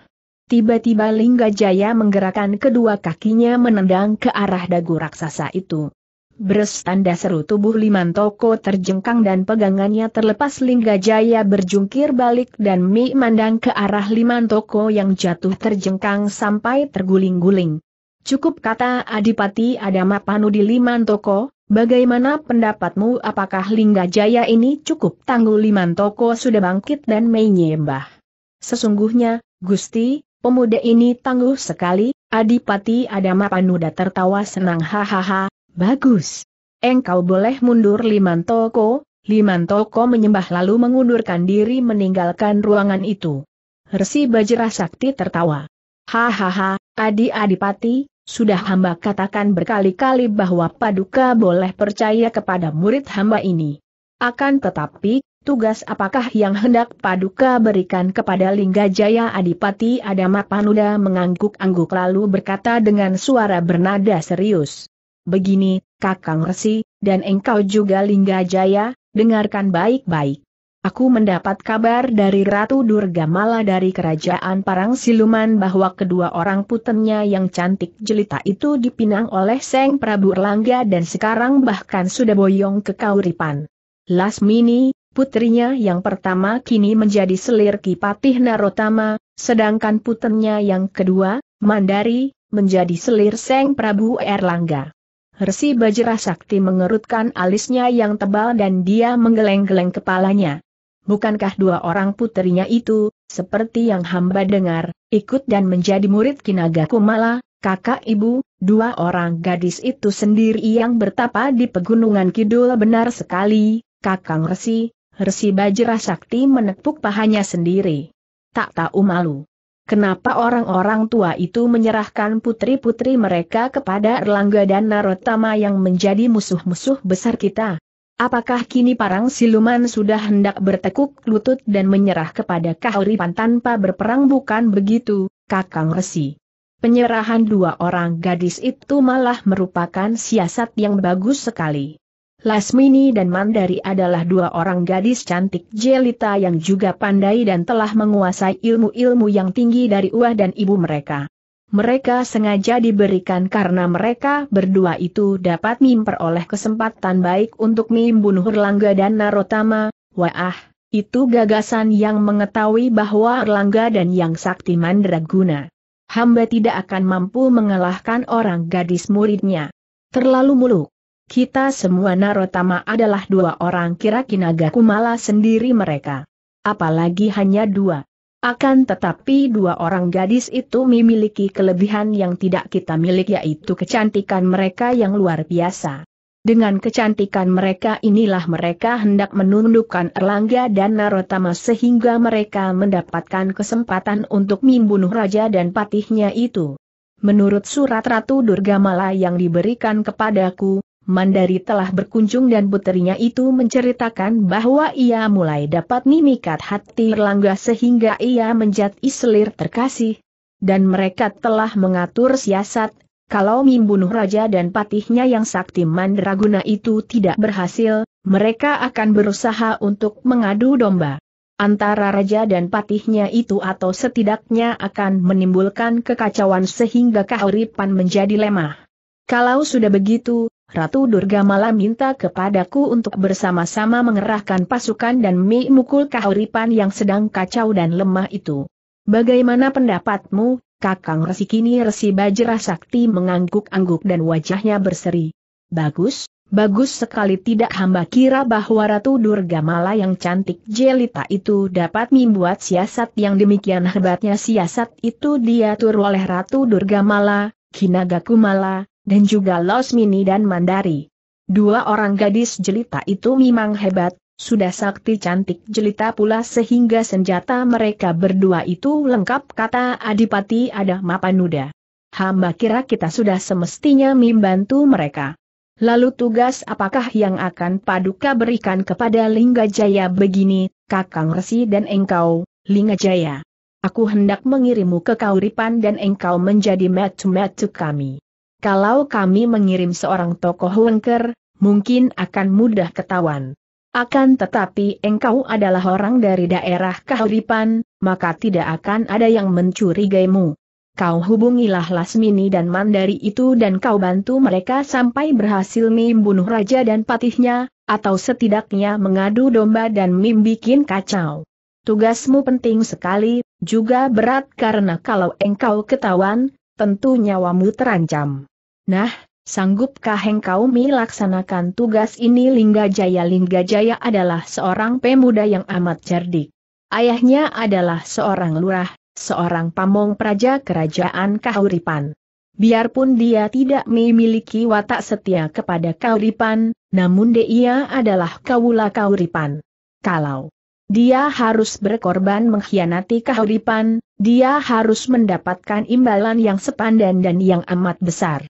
Tiba-tiba Lingga Jaya menggerakkan kedua kakinya menendang ke arah dagu raksasa itu. Bres tanda seru tubuh Liman Toko terjengkang dan pegangannya terlepas Lingga Jaya berjungkir balik dan Mi mandang ke arah Liman Toko yang jatuh terjengkang sampai terguling-guling. Cukup kata Adipati Adama Panudi Liman Toko, bagaimana pendapatmu apakah Lingga Jaya ini cukup tangguh Liman Toko sudah bangkit dan menyembah. Sesungguhnya, Gusti, pemuda ini tangguh sekali, Adipati Adama Panuda tertawa senang hahaha, Bagus. Engkau boleh mundur Liman Toko, Liman Toko menyembah lalu mengundurkan diri meninggalkan ruangan itu. Resi Bajra Sakti tertawa. Hahaha, Adi Adipati, sudah hamba katakan berkali-kali bahwa Paduka boleh percaya kepada murid hamba ini. Akan tetapi, tugas apakah yang hendak Paduka berikan kepada Lingga Jaya Adipati Adama Panuda mengangguk-angguk lalu berkata dengan suara bernada serius. Begini, Kakang Resi, dan engkau juga Lingga Jaya, dengarkan baik-baik. Aku mendapat kabar dari Ratu Durga Mala dari Kerajaan Parang Siluman bahwa kedua orang putennya yang cantik jelita itu dipinang oleh Seng Prabu Erlangga dan sekarang bahkan sudah boyong ke Kauripan. Lasmini, putrinya yang pertama kini menjadi selir Kipatih Narotama, sedangkan putennya yang kedua, Mandari, menjadi selir Seng Prabu Erlangga. Resi Bajra Sakti mengerutkan alisnya yang tebal dan dia menggeleng-geleng kepalanya. Bukankah dua orang puterinya itu, seperti yang hamba dengar, ikut dan menjadi murid Kinaga Kumala, kakak ibu, dua orang gadis itu sendiri yang bertapa di pegunungan kidul benar sekali, kakang Resi, Resi Bajra Sakti menepuk pahanya sendiri. Tak tahu malu. Kenapa orang-orang tua itu menyerahkan putri-putri mereka kepada Erlangga dan Narotama yang menjadi musuh-musuh besar kita? Apakah kini parang siluman sudah hendak bertekuk lutut dan menyerah kepada Kahuripan tanpa berperang bukan begitu, Kakang Resi? Penyerahan dua orang gadis itu malah merupakan siasat yang bagus sekali. Lasmini dan Mandari adalah dua orang gadis cantik jelita yang juga pandai dan telah menguasai ilmu-ilmu yang tinggi dari uah dan ibu mereka. Mereka sengaja diberikan karena mereka berdua itu dapat memperoleh kesempatan baik untuk membunuh Erlangga dan Narotama. Wah, itu gagasan yang mengetahui bahwa Erlangga dan Yang Sakti Mandraguna. Hamba tidak akan mampu mengalahkan orang gadis muridnya. Terlalu muluk. Kita semua Narotama adalah dua orang kira kinaga kumala sendiri mereka. Apalagi hanya dua. Akan tetapi dua orang gadis itu memiliki kelebihan yang tidak kita milik yaitu kecantikan mereka yang luar biasa. Dengan kecantikan mereka inilah mereka hendak menundukkan Erlangga dan Narotama sehingga mereka mendapatkan kesempatan untuk membunuh raja dan patihnya itu. Menurut surat Ratu Durgamala yang diberikan kepadaku, Mandari telah berkunjung dan puterinya itu menceritakan bahwa ia mulai dapat memikat hati Erlangga sehingga ia menjadi selir terkasih. Dan mereka telah mengatur siasat, kalau membunuh raja dan patihnya yang sakti mandraguna itu tidak berhasil, mereka akan berusaha untuk mengadu domba. Antara raja dan patihnya itu atau setidaknya akan menimbulkan kekacauan sehingga keuripan menjadi lemah. Kalau sudah begitu, Ratu Durga malah minta kepadaku untuk bersama-sama mengerahkan pasukan dan memukul kahuripan yang sedang kacau dan lemah itu. Bagaimana pendapatmu, Kakang Resi kini Resi Bajra Sakti mengangguk-angguk dan wajahnya berseri. Bagus, bagus sekali tidak hamba kira bahwa Ratu Durga Mala yang cantik jelita itu dapat membuat siasat yang demikian hebatnya siasat itu diatur oleh Ratu Durga Mala, Kinagakumala, dan juga Losmini dan Mandari. Dua orang gadis jelita itu memang hebat, sudah sakti cantik jelita pula sehingga senjata mereka berdua itu lengkap kata Adipati ada Mapanuda. Hamba kira kita sudah semestinya membantu mereka. Lalu tugas apakah yang akan Paduka berikan kepada Lingga Jaya begini, Kakang Resi dan engkau, Lingga Jaya? Aku hendak mengirimmu ke Kauripan dan engkau menjadi metu-metu kami. Kalau kami mengirim seorang tokoh wengker, mungkin akan mudah ketahuan. Akan tetapi engkau adalah orang dari daerah Kahuripan, maka tidak akan ada yang mencurigaimu. Kau hubungilah Lasmini dan Mandari itu dan kau bantu mereka sampai berhasil membunuh raja dan patihnya, atau setidaknya mengadu domba dan membikin kacau. Tugasmu penting sekali, juga berat karena kalau engkau ketahuan, tentu nyawamu terancam. Nah, sanggupkah engkau melaksanakan tugas ini Lingga Jaya Lingga Jaya adalah seorang pemuda yang amat cerdik. Ayahnya adalah seorang lurah, seorang pamong praja kerajaan Kahuripan. Biarpun dia tidak memiliki watak setia kepada Kahuripan, namun dia adalah kawula Kahuripan. Kalau dia harus berkorban mengkhianati Kahuripan, dia harus mendapatkan imbalan yang sepandan dan yang amat besar.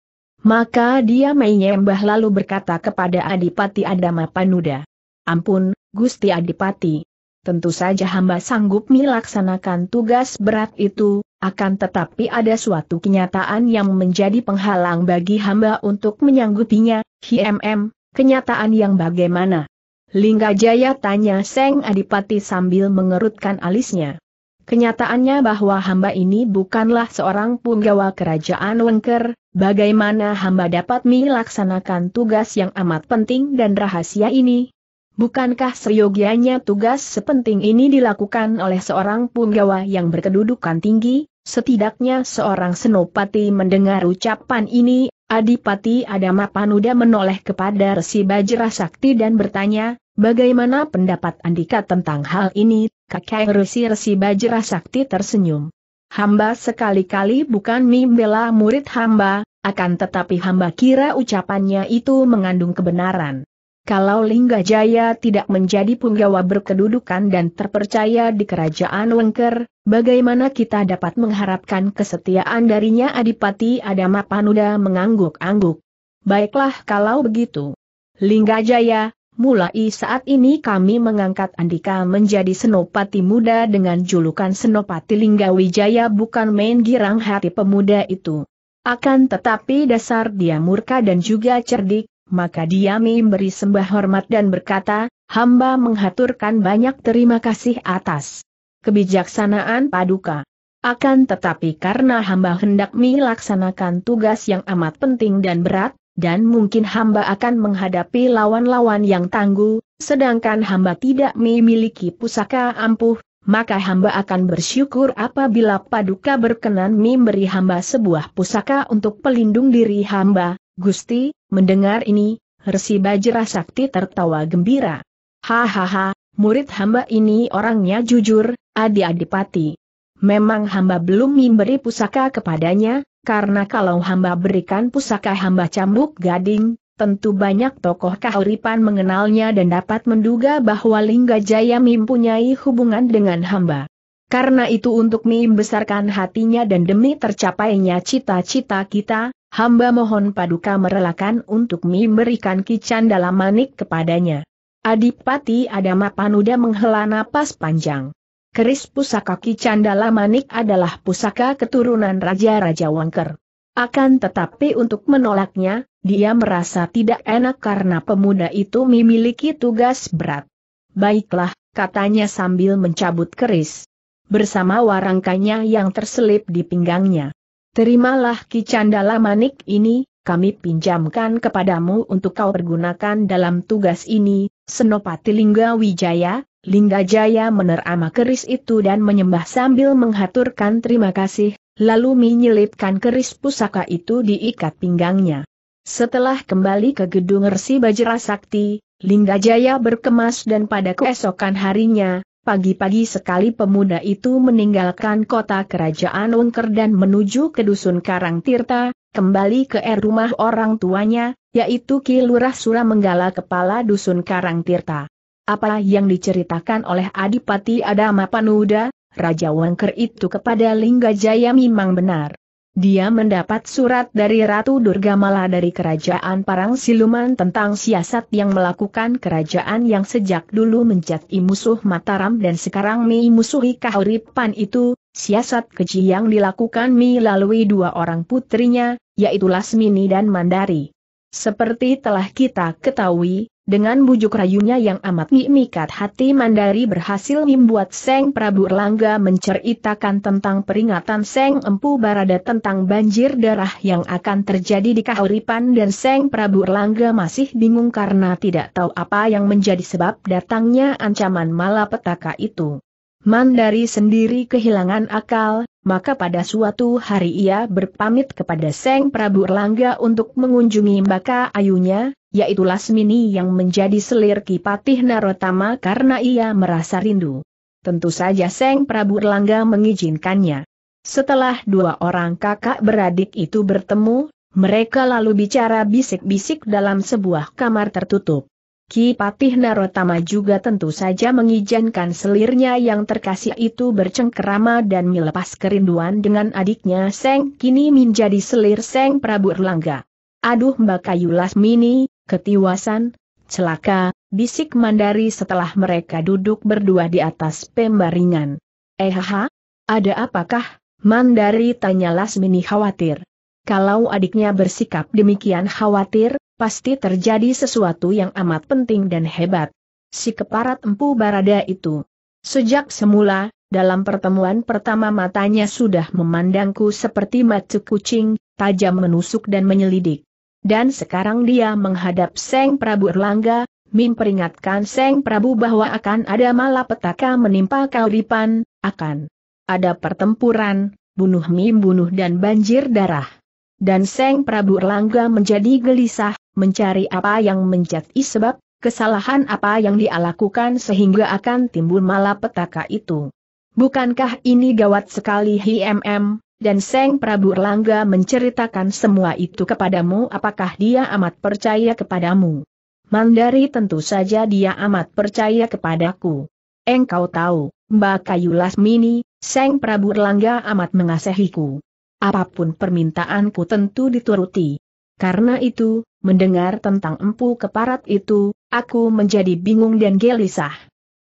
Maka dia menyembah lalu berkata kepada Adipati Adama Panuda. Ampun, Gusti Adipati. Tentu saja hamba sanggup melaksanakan tugas berat itu, akan tetapi ada suatu kenyataan yang menjadi penghalang bagi hamba untuk menyanggupinya, HMM, kenyataan yang bagaimana? Lingga Jaya tanya Seng Adipati sambil mengerutkan alisnya. Kenyataannya bahwa hamba ini bukanlah seorang punggawa kerajaan Wengker, Bagaimana hamba dapat melaksanakan tugas yang amat penting dan rahasia ini? Bukankah seyogianya tugas sepenting ini dilakukan oleh seorang punggawa yang berkedudukan tinggi? Setidaknya seorang senopati mendengar ucapan ini, Adipati Adama Panuda menoleh kepada Resi Bajra Sakti dan bertanya, bagaimana pendapat Andika tentang hal ini? Kakek Resi Resi Bajra Sakti tersenyum. Hamba sekali-kali bukan membela murid hamba, akan tetapi hamba kira ucapannya itu mengandung kebenaran. Kalau Lingga Jaya tidak menjadi punggawa berkedudukan dan terpercaya di kerajaan Wengker, bagaimana kita dapat mengharapkan kesetiaan darinya Adipati Adama Panuda mengangguk-angguk. Baiklah kalau begitu. Lingga Jaya, mulai saat ini kami mengangkat Andika menjadi senopati muda dengan julukan Senopati Linggawijaya bukan main girang hati pemuda itu. Akan tetapi dasar dia murka dan juga cerdik, maka dia memberi sembah hormat dan berkata, hamba menghaturkan banyak terima kasih atas kebijaksanaan paduka. Akan tetapi karena hamba hendak melaksanakan tugas yang amat penting dan berat, dan mungkin hamba akan menghadapi lawan-lawan yang tangguh, sedangkan hamba tidak memiliki pusaka ampuh, maka hamba akan bersyukur apabila paduka berkenan memberi hamba sebuah pusaka untuk pelindung diri hamba. Gusti, mendengar ini, Resi Bajra Sakti tertawa gembira. Hahaha, murid hamba ini orangnya jujur, adi-adipati memang hamba belum memberi pusaka kepadanya, karena kalau hamba berikan pusaka hamba cambuk gading, tentu banyak tokoh kahuripan mengenalnya dan dapat menduga bahwa Lingga Jaya mempunyai hubungan dengan hamba. Karena itu untuk membesarkan hatinya dan demi tercapainya cita-cita kita, hamba mohon paduka merelakan untuk memberikan kican dalam manik kepadanya. Adipati Adama Panuda menghela napas panjang. Keris pusaka Ki Candala Manik adalah pusaka keturunan Raja-Raja Wangker. Akan tetapi untuk menolaknya, dia merasa tidak enak karena pemuda itu memiliki tugas berat. Baiklah, katanya sambil mencabut keris. Bersama warangkanya yang terselip di pinggangnya. Terimalah Ki Candala Manik ini, kami pinjamkan kepadamu untuk kau pergunakan dalam tugas ini, Senopati Lingga Wijaya, Lingga Jaya menerama keris itu dan menyembah sambil menghaturkan terima kasih, lalu menyelipkan keris pusaka itu diikat pinggangnya. Setelah kembali ke gedung Resi Bajra Sakti, Lingga Jaya berkemas dan pada keesokan harinya, pagi-pagi sekali pemuda itu meninggalkan kota kerajaan Wengker dan menuju ke Dusun Karang Tirta, kembali ke er rumah orang tuanya, yaitu Ki Lurah Suramenggala Kepala Dusun Karang Tirta. Apa yang diceritakan oleh Adipati Adama Panuda, Raja Wangker itu kepada Lingga Jaya memang benar. Dia mendapat surat dari Ratu Durgamala dari Kerajaan Parang Siluman tentang siasat yang melakukan kerajaan yang sejak dulu menjadi musuh Mataram dan sekarang musuhi Kahuripan itu, siasat keji yang dilakukan melalui dua orang putrinya, yaitu Lasmini dan Mandari. Seperti telah kita ketahui, dengan bujuk rayunya yang amat mimikat hati Mandari berhasil membuat Seng Prabu Erlangga menceritakan tentang peringatan Seng Empu Barada tentang banjir darah yang akan terjadi di Kahuripan dan Seng Prabu Erlangga masih bingung karena tidak tahu apa yang menjadi sebab datangnya ancaman malapetaka itu. Mandari sendiri kehilangan akal, maka pada suatu hari ia berpamit kepada Seng Prabu Erlangga untuk mengunjungi Mbaka Ayunya, yaitu Lasmini yang menjadi selir Kipatih Narotama karena ia merasa rindu. Tentu saja Seng Prabu Erlangga mengizinkannya. Setelah dua orang kakak beradik itu bertemu, mereka lalu bicara bisik-bisik dalam sebuah kamar tertutup. Ki Patih Narotama juga tentu saja mengizinkan selirnya yang terkasih itu bercengkerama dan melepas kerinduan dengan adiknya Seng kini menjadi selir Seng Prabu Erlangga. Aduh Mbak Kayu Lasmini, ketiwasan, celaka, bisik Mandari setelah mereka duduk berdua di atas pembaringan. Eh haha, ada apakah? Mandari tanya Lasmini khawatir. Kalau adiknya bersikap demikian khawatir, pasti terjadi sesuatu yang amat penting dan hebat. Si keparat empu barada itu. Sejak semula, dalam pertemuan pertama matanya sudah memandangku seperti mata kucing, tajam menusuk dan menyelidik. Dan sekarang dia menghadap Seng Prabu Erlangga, memperingatkan Seng Prabu bahwa akan ada malapetaka menimpa kauripan, akan ada pertempuran, bunuh mim-bunuh dan banjir darah. Dan Seng Prabu Erlangga menjadi gelisah, mencari apa yang menjadi sebab, kesalahan apa yang dia lakukan sehingga akan timbul malapetaka itu. Bukankah ini gawat sekali HMM, dan Seng Prabu Erlangga menceritakan semua itu kepadamu apakah dia amat percaya kepadamu? Mandari tentu saja dia amat percaya kepadaku. Engkau tahu, Mbak Kayu Lasmini, Seng Prabu Erlangga amat mengasihiku. Apa pun permintaanku tentu dituruti. Karena itu, mendengar tentang empu keparat itu, aku menjadi bingung dan gelisah.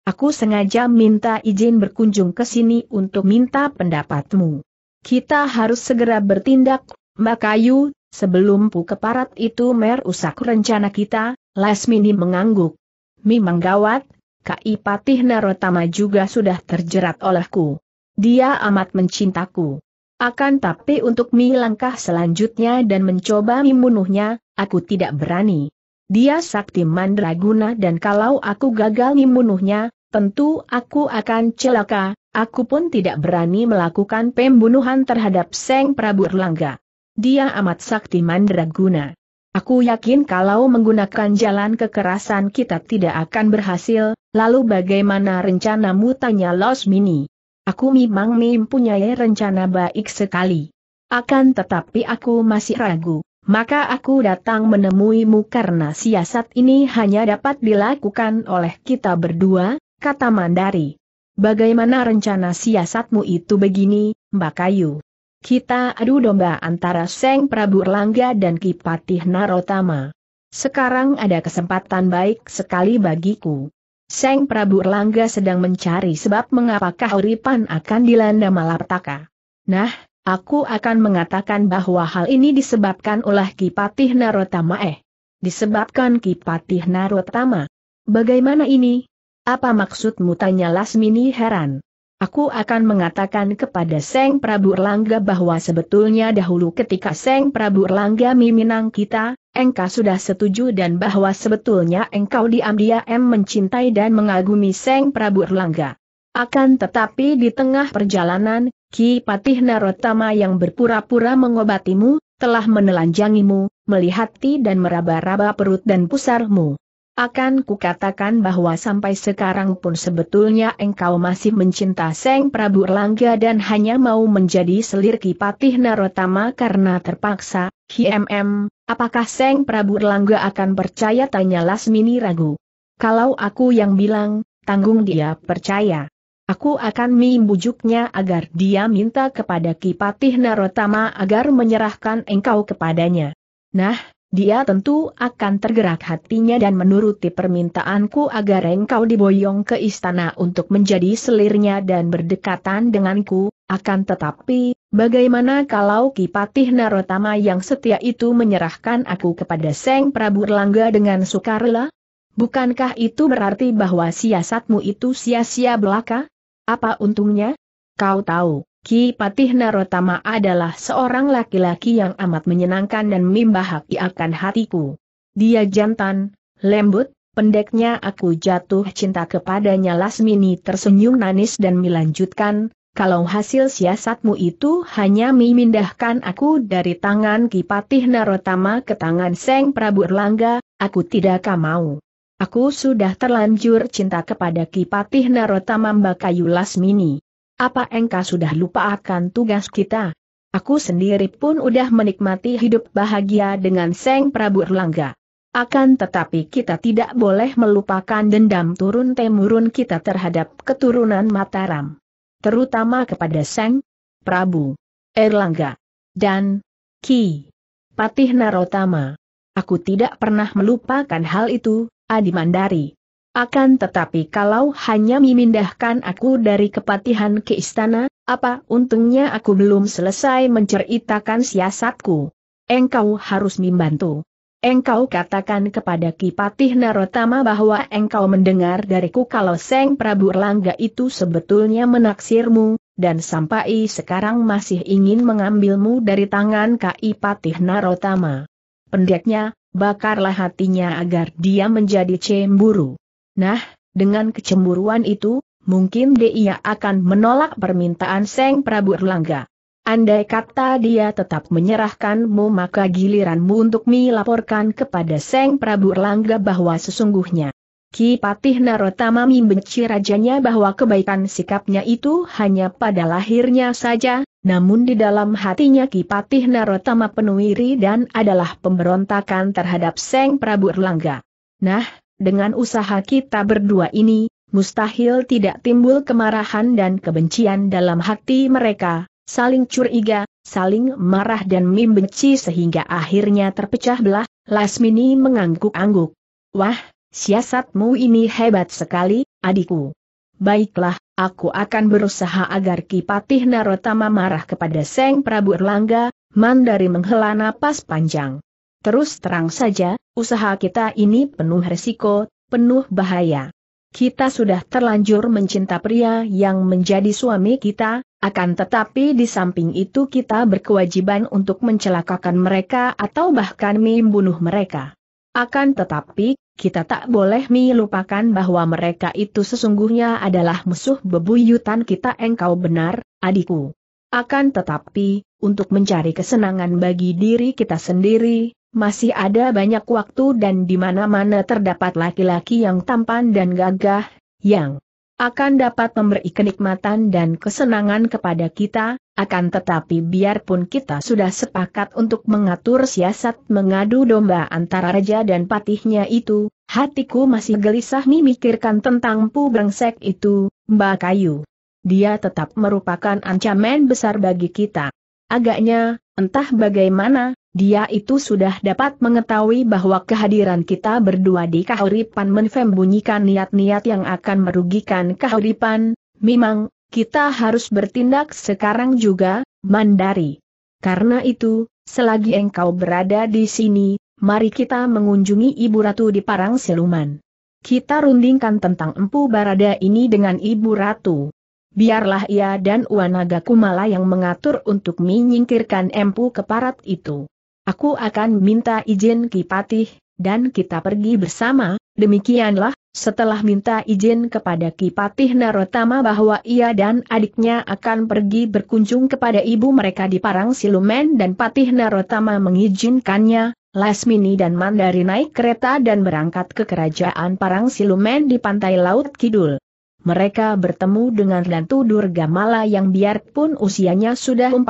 Aku sengaja minta izin berkunjung ke sini untuk minta pendapatmu. Kita harus segera bertindak, Mbak Kayu, sebelum pu keparat itu merusak rencana kita, Lasmini mengangguk. Memang gawat, Kai Patih Narotama juga sudah terjerat olehku. Dia amat mencintaku. Akan tapi untuk mi langkah selanjutnya dan mencoba membunuhnya, aku tidak berani. Dia sakti mandraguna dan kalau aku gagal membunuhnya, tentu aku akan celaka, aku pun tidak berani melakukan pembunuhan terhadap Seng Prabu Erlangga. Dia amat sakti mandraguna. Aku yakin kalau menggunakan jalan kekerasan kita tidak akan berhasil, lalu bagaimana rencanamu tanya Los Mini. Aku memang mempunyai rencana baik sekali. Akan tetapi aku masih ragu, maka aku datang menemuimu karena siasat ini hanya dapat dilakukan oleh kita berdua, kata Mandari. Bagaimana rencana siasatmu itu begini, Mbak Kayu? Kita adu domba antara Seng Prabu Erlangga dan Kipatih Narotama. Sekarang ada kesempatan baik sekali bagiku. Seng Prabu Erlangga sedang mencari sebab mengapakah Uripan akan dilanda malapetaka. Nah, aku akan mengatakan bahwa hal ini disebabkan oleh Kipatih Narotama eh. Disebabkan Kipatih Narotama. Bagaimana ini? Apa maksudmu tanya Lasmini heran. Aku akan mengatakan kepada Seng Prabu Erlangga bahwa sebetulnya dahulu ketika Seng Prabu Erlangga meminang kita, engkau sudah setuju dan bahwa sebetulnya engkau diam-diam mencintai dan mengagumi Seng Prabu Erlangga. Akan tetapi di tengah perjalanan, Ki Patih Narotama yang berpura-pura mengobatimu, telah menelanjangimu, melihati dan meraba-raba perut dan pusarmu. Akan kukatakan bahwa sampai sekarang pun sebetulnya engkau masih mencinta Seng Prabu Erlangga dan hanya mau menjadi selir Kipatih Narotama karena terpaksa, HMM, apakah Seng Prabu Erlangga akan percaya tanya Lasmini ragu. Kalau aku yang bilang, tanggung dia percaya. Aku akan membujuknya agar dia minta kepada Kipatih Narotama agar menyerahkan engkau kepadanya. Nah, dia tentu akan tergerak hatinya dan menuruti permintaanku agar engkau diboyong ke istana untuk menjadi selirnya dan berdekatan denganku, akan tetapi, bagaimana kalau Kipatih Narotama yang setia itu menyerahkan aku kepada Seng Prabu Erlangga dengan sukarela? Bukankah itu berarti bahwa siasatmu itu sia-sia belaka? Apa untungnya? Kau tahu, Ki Patih Narotama adalah seorang laki-laki yang amat menyenangkan dan membahagi akan hatiku. Dia jantan, lembut, pendeknya aku jatuh cinta kepadanya Lasmini tersenyum manis dan melanjutkan, kalau hasil siasatmu itu hanya memindahkan aku dari tangan Ki Patih Narotama ke tangan Seng Prabu Erlangga, aku tidak mau. Aku sudah terlanjur cinta kepada Ki Patih Narotama Mbakayu Lasmini. Apa engkau sudah lupa akan tugas kita? Aku sendiri pun udah menikmati hidup bahagia dengan Seng Prabu Erlangga. Akan tetapi kita tidak boleh melupakan dendam turun-temurun kita terhadap keturunan Mataram. Terutama kepada Seng Prabu Erlangga dan Ki Patih Narotama. Aku tidak pernah melupakan hal itu, Adi Mandari. Akan tetapi kalau hanya memindahkan aku dari kepatihan ke istana, apa untungnya aku belum selesai menceritakan siasatku. Engkau harus membantu. Engkau katakan kepada Kipatih Narotama bahwa engkau mendengar dariku kalau Seng Prabu Erlangga itu sebetulnya menaksirmu, dan sampai sekarang masih ingin mengambilmu dari tangan Kipatih Narotama. Pendeknya, bakarlah hatinya agar dia menjadi cemburu. Nah, dengan kecemburuan itu, mungkin dia akan menolak permintaan Seng Prabu Erlangga. Andai kata dia tetap menyerahkanmu maka giliranmu untuk melaporkan kepada Seng Prabu Erlangga bahwa sesungguhnya Ki Patih Narotama membenci rajanya bahwa kebaikan sikapnya itu hanya pada lahirnya saja, namun di dalam hatinya Ki Patih Narotama penuh iri dan adalah pemberontakan terhadap Seng Prabu Erlangga. Nah, dengan usaha kita berdua ini, mustahil tidak timbul kemarahan dan kebencian dalam hati mereka, saling curiga, saling marah dan membenci sehingga akhirnya terpecah belah, Lasmini mengangguk-angguk. Wah, siasatmu ini hebat sekali, adikku. Baiklah, aku akan berusaha agar Kipatih Narotama marah kepada Seng Prabu Erlangga, Mandari menghela napas panjang. Terus terang saja, usaha kita ini penuh resiko, penuh bahaya. Kita sudah terlanjur mencinta pria yang menjadi suami kita, akan tetapi di samping itu kita berkewajiban untuk mencelakakan mereka atau bahkan membunuh mereka. Akan tetapi, kita tak boleh melupakan bahwa mereka itu sesungguhnya adalah musuh bebuyutan kita engkau benar, adikku. Akan tetapi, untuk mencari kesenangan bagi diri kita sendiri, masih ada banyak waktu dan di mana-mana terdapat laki-laki yang tampan dan gagah, yang akan dapat memberi kenikmatan dan kesenangan kepada kita, akan tetapi biarpun kita sudah sepakat untuk mengatur siasat mengadu domba antara raja dan patihnya itu, hatiku masih gelisah memikirkan tentang Pu Brengsek itu, Mbak Kayu. Dia tetap merupakan ancaman besar bagi kita. Agaknya, entah bagaimana, dia itu sudah dapat mengetahui bahwa kehadiran kita berdua di Kahuripan menfembunyikan niat-niat yang akan merugikan Kahuripan, memang, kita harus bertindak sekarang juga, Mandari. Karena itu, selagi engkau berada di sini, mari kita mengunjungi Ibu Ratu di Parang Siluman. Kita rundingkan tentang Empu Barada ini dengan Ibu Ratu. Biarlah ia dan Wanaga Kumala yang mengatur untuk menyingkirkan Empu Keparat itu. Aku akan minta izin Kipatih, dan kita pergi bersama, demikianlah, setelah minta izin kepada Kipatih Narotama bahwa ia dan adiknya akan pergi berkunjung kepada ibu mereka di Parang Silumen dan Patih Narotama mengizinkannya, Lasmini dan Mandari naik kereta dan berangkat ke kerajaan Parang Silumen di pantai Laut Kidul mereka bertemu dengan Lantu Durga Mala yang biarpun usianya sudah 40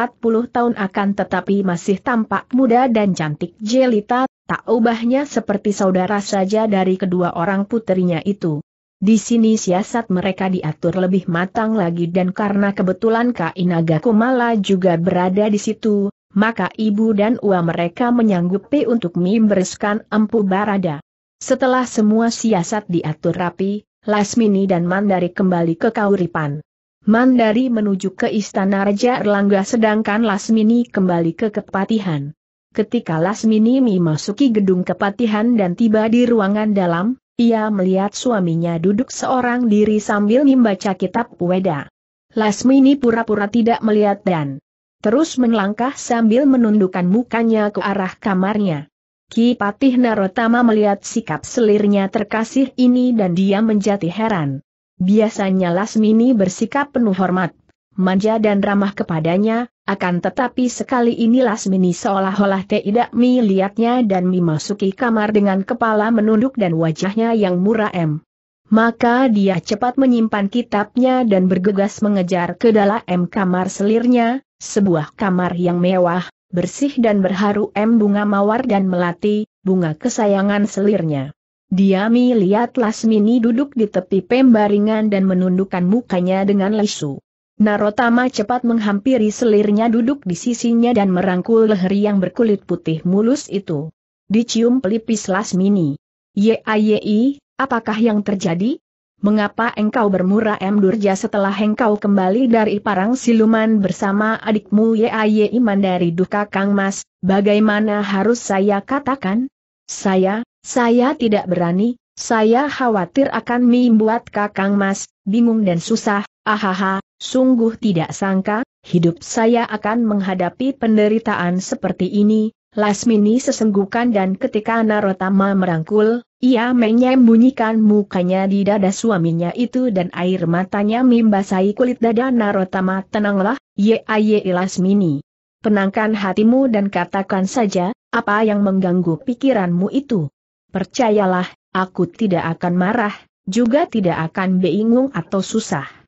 tahun akan tetapi masih tampak muda dan cantik jelita, tak ubahnya seperti saudara saja dari kedua orang puterinya itu. Di sini siasat mereka diatur lebih matang lagi dan karena kebetulan Kak Inaga Kumala juga berada di situ, maka ibu dan ua mereka menyanggupi untuk membereskan Empu Barada. Setelah semua siasat diatur rapi, Lasmini dan Mandari kembali ke Kauripan. Mandari menuju ke Istana Raja Erlangga sedangkan Lasmini kembali ke Kepatihan. Ketika Lasmini memasuki gedung Kepatihan dan tiba di ruangan dalam, ia melihat suaminya duduk seorang diri sambil membaca kitab Weda. Lasmini pura-pura tidak melihat dan terus melangkah sambil menundukkan mukanya ke arah kamarnya. Ki Patih Narotama melihat sikap selirnya terkasih ini dan dia menjadi heran. Biasanya Lasmini bersikap penuh hormat, manja dan ramah kepadanya, akan tetapi sekali ini Lasmini seolah-olah tidak melihatnya dan memasuki kamar dengan kepala menunduk dan wajahnya yang muram. Maka dia cepat menyimpan kitabnya dan bergegas mengejar ke dalam kamar selirnya, sebuah kamar yang mewah, bersih dan berharu em bunga mawar dan melati, bunga kesayangan selirnya. Dia melihat Lasmini duduk di tepi pembaringan dan menundukkan mukanya dengan lesu. Narotama cepat menghampiri selirnya duduk di sisinya dan merangkul leher yang berkulit putih mulus itu. Dicium pelipis Lasmini. Yei, apakah yang terjadi? Mengapa engkau bermurah M. Durja setelah engkau kembali dari Parang Siluman bersama adikmu Yai Iman dari Duka Kang Mas, bagaimana harus saya katakan? Saya, saya tidak berani, saya khawatir akan membuat Kakang Mas, bingung dan susah, ahaha, sungguh tidak sangka, hidup saya akan menghadapi penderitaan seperti ini, Lasmini sesenggukan dan ketika Narotama merangkul, ia menyembunyikan mukanya di dada suaminya itu dan air matanya membasahi kulit dada Narotama. Tenanglah, ye ye Lasmini. Penangkan hatimu dan katakan saja, apa yang mengganggu pikiranmu itu. Percayalah, aku tidak akan marah, juga tidak akan bingung atau susah.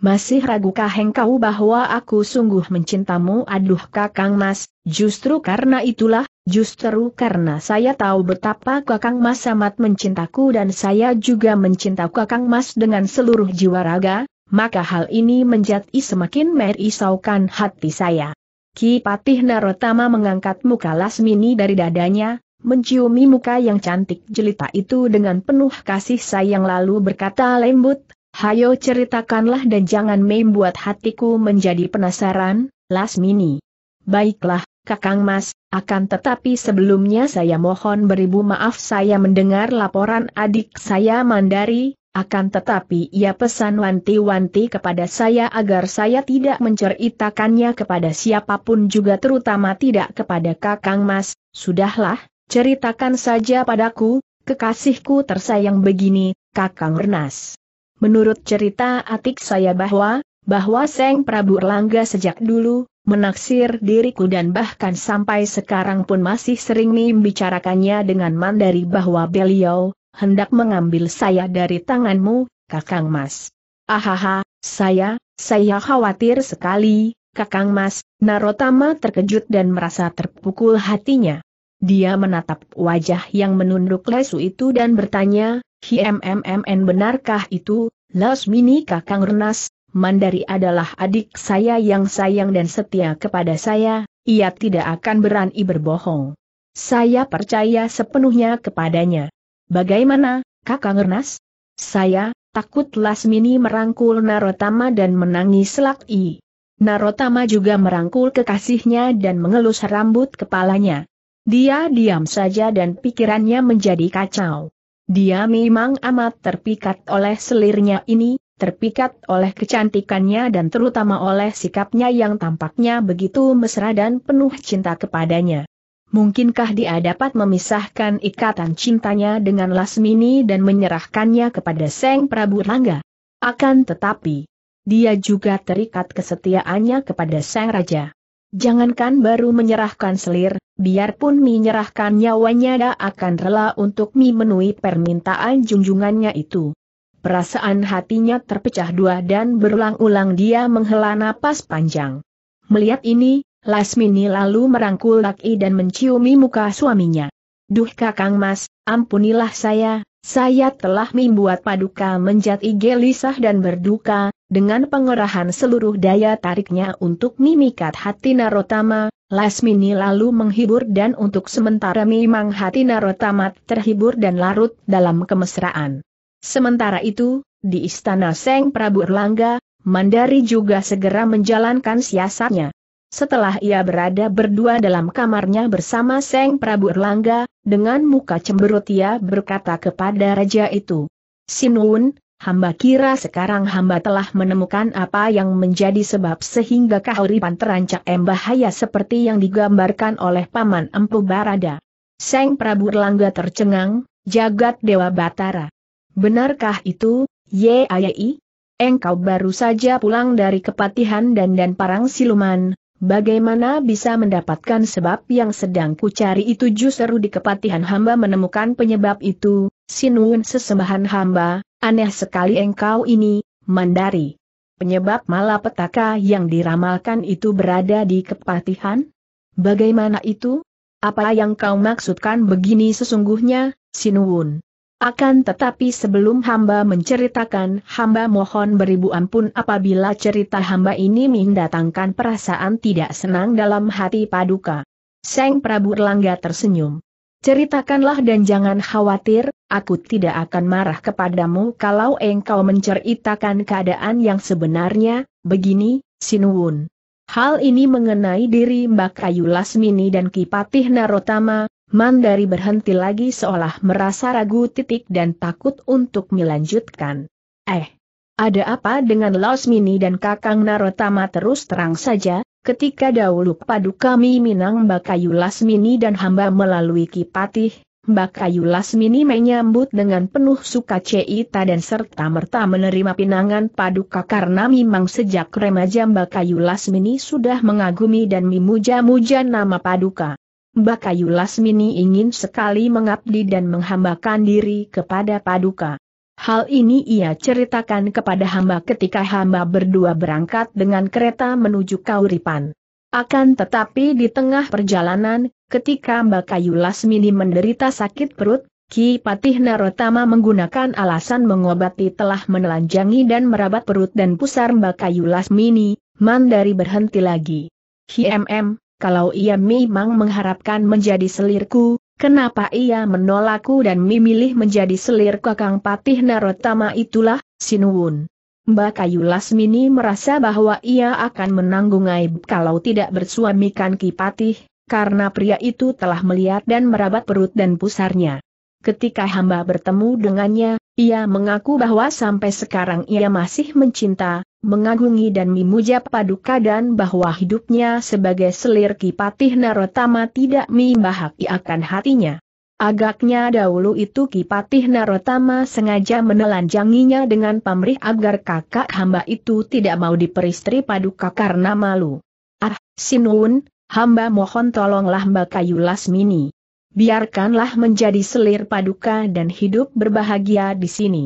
Masih ragukah engkau bahwa aku sungguh mencintamu aduh kakang mas, justru karena itulah, justru karena saya tahu betapa kakang mas amat mencintaku dan saya juga mencinta kakang mas dengan seluruh jiwa raga, maka hal ini menjadi semakin merisaukan hati saya. Ki Patih Narotama mengangkat muka Lasmini dari dadanya, menciumi muka yang cantik jelita itu dengan penuh kasih sayang lalu berkata lembut, Hayo ceritakanlah dan jangan membuat hatiku menjadi penasaran, Lasmini. Baiklah, Kakang Mas, akan tetapi sebelumnya saya mohon beribu maaf saya mendengar laporan adik saya Mandari, akan tetapi ia pesan wanti-wanti kepada saya agar saya tidak menceritakannya kepada siapa pun juga terutama tidak kepada Kakang Mas, sudahlah, ceritakan saja padaku, kekasihku tersayang begini, Kakang Renas. Menurut cerita atik saya bahwa, bahwa Seng Prabu Erlangga sejak dulu, menaksir diriku dan bahkan sampai sekarang pun masih sering membicarakannya dengan Mandari bahwa beliau, hendak mengambil saya dari tanganmu, Kakang Mas. Ahaha, saya, saya khawatir sekali, Kakang Mas, Narotama terkejut dan merasa terpukul hatinya. Dia menatap wajah yang menunduk lesu itu dan bertanya, HMMMN benarkah itu, Lasmini Kakang Renas, Mandari adalah adik saya yang sayang dan setia kepada saya, ia tidak akan berani berbohong. Saya percaya sepenuhnya kepadanya. Bagaimana, kakak Ngernas? Saya, takut Lasmini merangkul Narotama dan menangis lagi. Narotama juga merangkul kekasihnya dan mengelus rambut kepalanya. Dia diam saja dan pikirannya menjadi kacau. Dia memang amat terpikat oleh selirnya ini, terpikat oleh kecantikannya dan terutama oleh sikapnya yang tampaknya begitu mesra dan penuh cinta kepadanya. Mungkinkah dia dapat memisahkan ikatan cintanya dengan Lasmini dan menyerahkannya kepada Seng Prabu Rangga? Akan tetapi, dia juga terikat kesetiaannya kepada Seng Raja. Jangankan baru menyerahkan selir, biarpun menyerahkan nyawanya dia akan rela untuk memenuhi permintaan junjungannya itu. Perasaan hatinya terpecah dua dan berulang-ulang dia menghela napas panjang. Melihat ini, Lasmini lalu merangkul Laki dan menciumi muka suaminya. Duh kakang mas, ampunilah saya, saya telah membuat paduka menjadi gelisah dan berduka, dengan pengerahan seluruh daya tariknya untuk mimikat hati Narotama, Lasmini lalu menghibur dan untuk sementara memang hati Narotama terhibur dan larut dalam kemesraan. Sementara itu, di istana Seng Prabu Erlangga, Mandari juga segera menjalankan siasatnya. Setelah ia berada berdua dalam kamarnya bersama Seng Prabu Erlangga, dengan muka cemberut ia berkata kepada raja itu, Sinun, hamba kira sekarang hamba telah menemukan apa yang menjadi sebab sehingga kahuripan terancak bahaya seperti yang digambarkan oleh Paman Empu Barada. Seng Prabu Erlangga tercengang, jagat Dewa Batara. Benarkah itu, Ye Ayai? Engkau baru saja pulang dari kepatihan dan dan parang siluman, Bagaimana bisa mendapatkan sebab yang sedang kucari itu justru di kepatihan hamba menemukan penyebab itu, Sinun sesembahan hamba, aneh sekali engkau ini, Mandari. Penyebab malapetaka yang diramalkan itu berada di kepatihan? Bagaimana itu? Apa yang kau maksudkan begini sesungguhnya, Sinuwun? Akan tetapi sebelum hamba menceritakan, hamba mohon beribu ampun apabila cerita hamba ini mendatangkan perasaan tidak senang dalam hati paduka. Seng Prabu Erlangga tersenyum. Ceritakanlah dan jangan khawatir, aku tidak akan marah kepadamu kalau engkau menceritakan keadaan yang sebenarnya, begini, Sinuwun. Hal ini mengenai diri Mbak Kayu Lasmini dan Kipatih Narotama, Mandari berhenti lagi seolah merasa ragu titik dan takut untuk melanjutkan. Eh, ada apa dengan Lausmini dan Kakang Narotama terus terang saja, ketika dahulu padu kami Minang Mbak Kayu Lasmini dan hamba melalui Kipatih, Mbak Kayu Lasmini menyambut dengan penuh sukacita dan serta-merta menerima pinangan paduka karena memang sejak remaja Mbak Kayu Lasmini sudah mengagumi dan memuja-muja nama paduka. Bakayu Lasmini ingin sekali mengabdi dan menghambakan diri kepada Paduka. Hal ini ia ceritakan kepada hamba ketika hamba berdua berangkat dengan kereta menuju Kauripan. Akan tetapi di tengah perjalanan, ketika Mbak Kayu Lasmini menderita sakit perut, Ki Patih Narotama menggunakan alasan mengobati telah menelanjangi dan merabat perut dan pusar Mbak Kayu Lasmini, Mandari berhenti lagi. HMM, kalau ia memang mengharapkan menjadi selirku, kenapa ia menolakku dan memilih menjadi selir Kakang Patih Narotama itulah, Sinuwun. Mbak Kayu Lasmini merasa bahwa ia akan menanggung aib kalau tidak bersuamikan Ki Patih, karena pria itu telah melihat dan merabat perut dan pusarnya. Ketika hamba bertemu dengannya, ia mengaku bahwa sampai sekarang ia masih mencinta, mengagungi dan memuja paduka dan bahwa hidupnya sebagai selir Kipatih Narotama tidak membahagi akan hatinya. Agaknya dahulu itu Kipatih Narotama sengaja menelanjanginya dengan pamrih agar kakak hamba itu tidak mau diperistri paduka karena malu. Ah, Sinun, hamba mohon tolonglah Mbak Kayu Lasmini biarkanlah menjadi selir paduka dan hidup berbahagia di sini.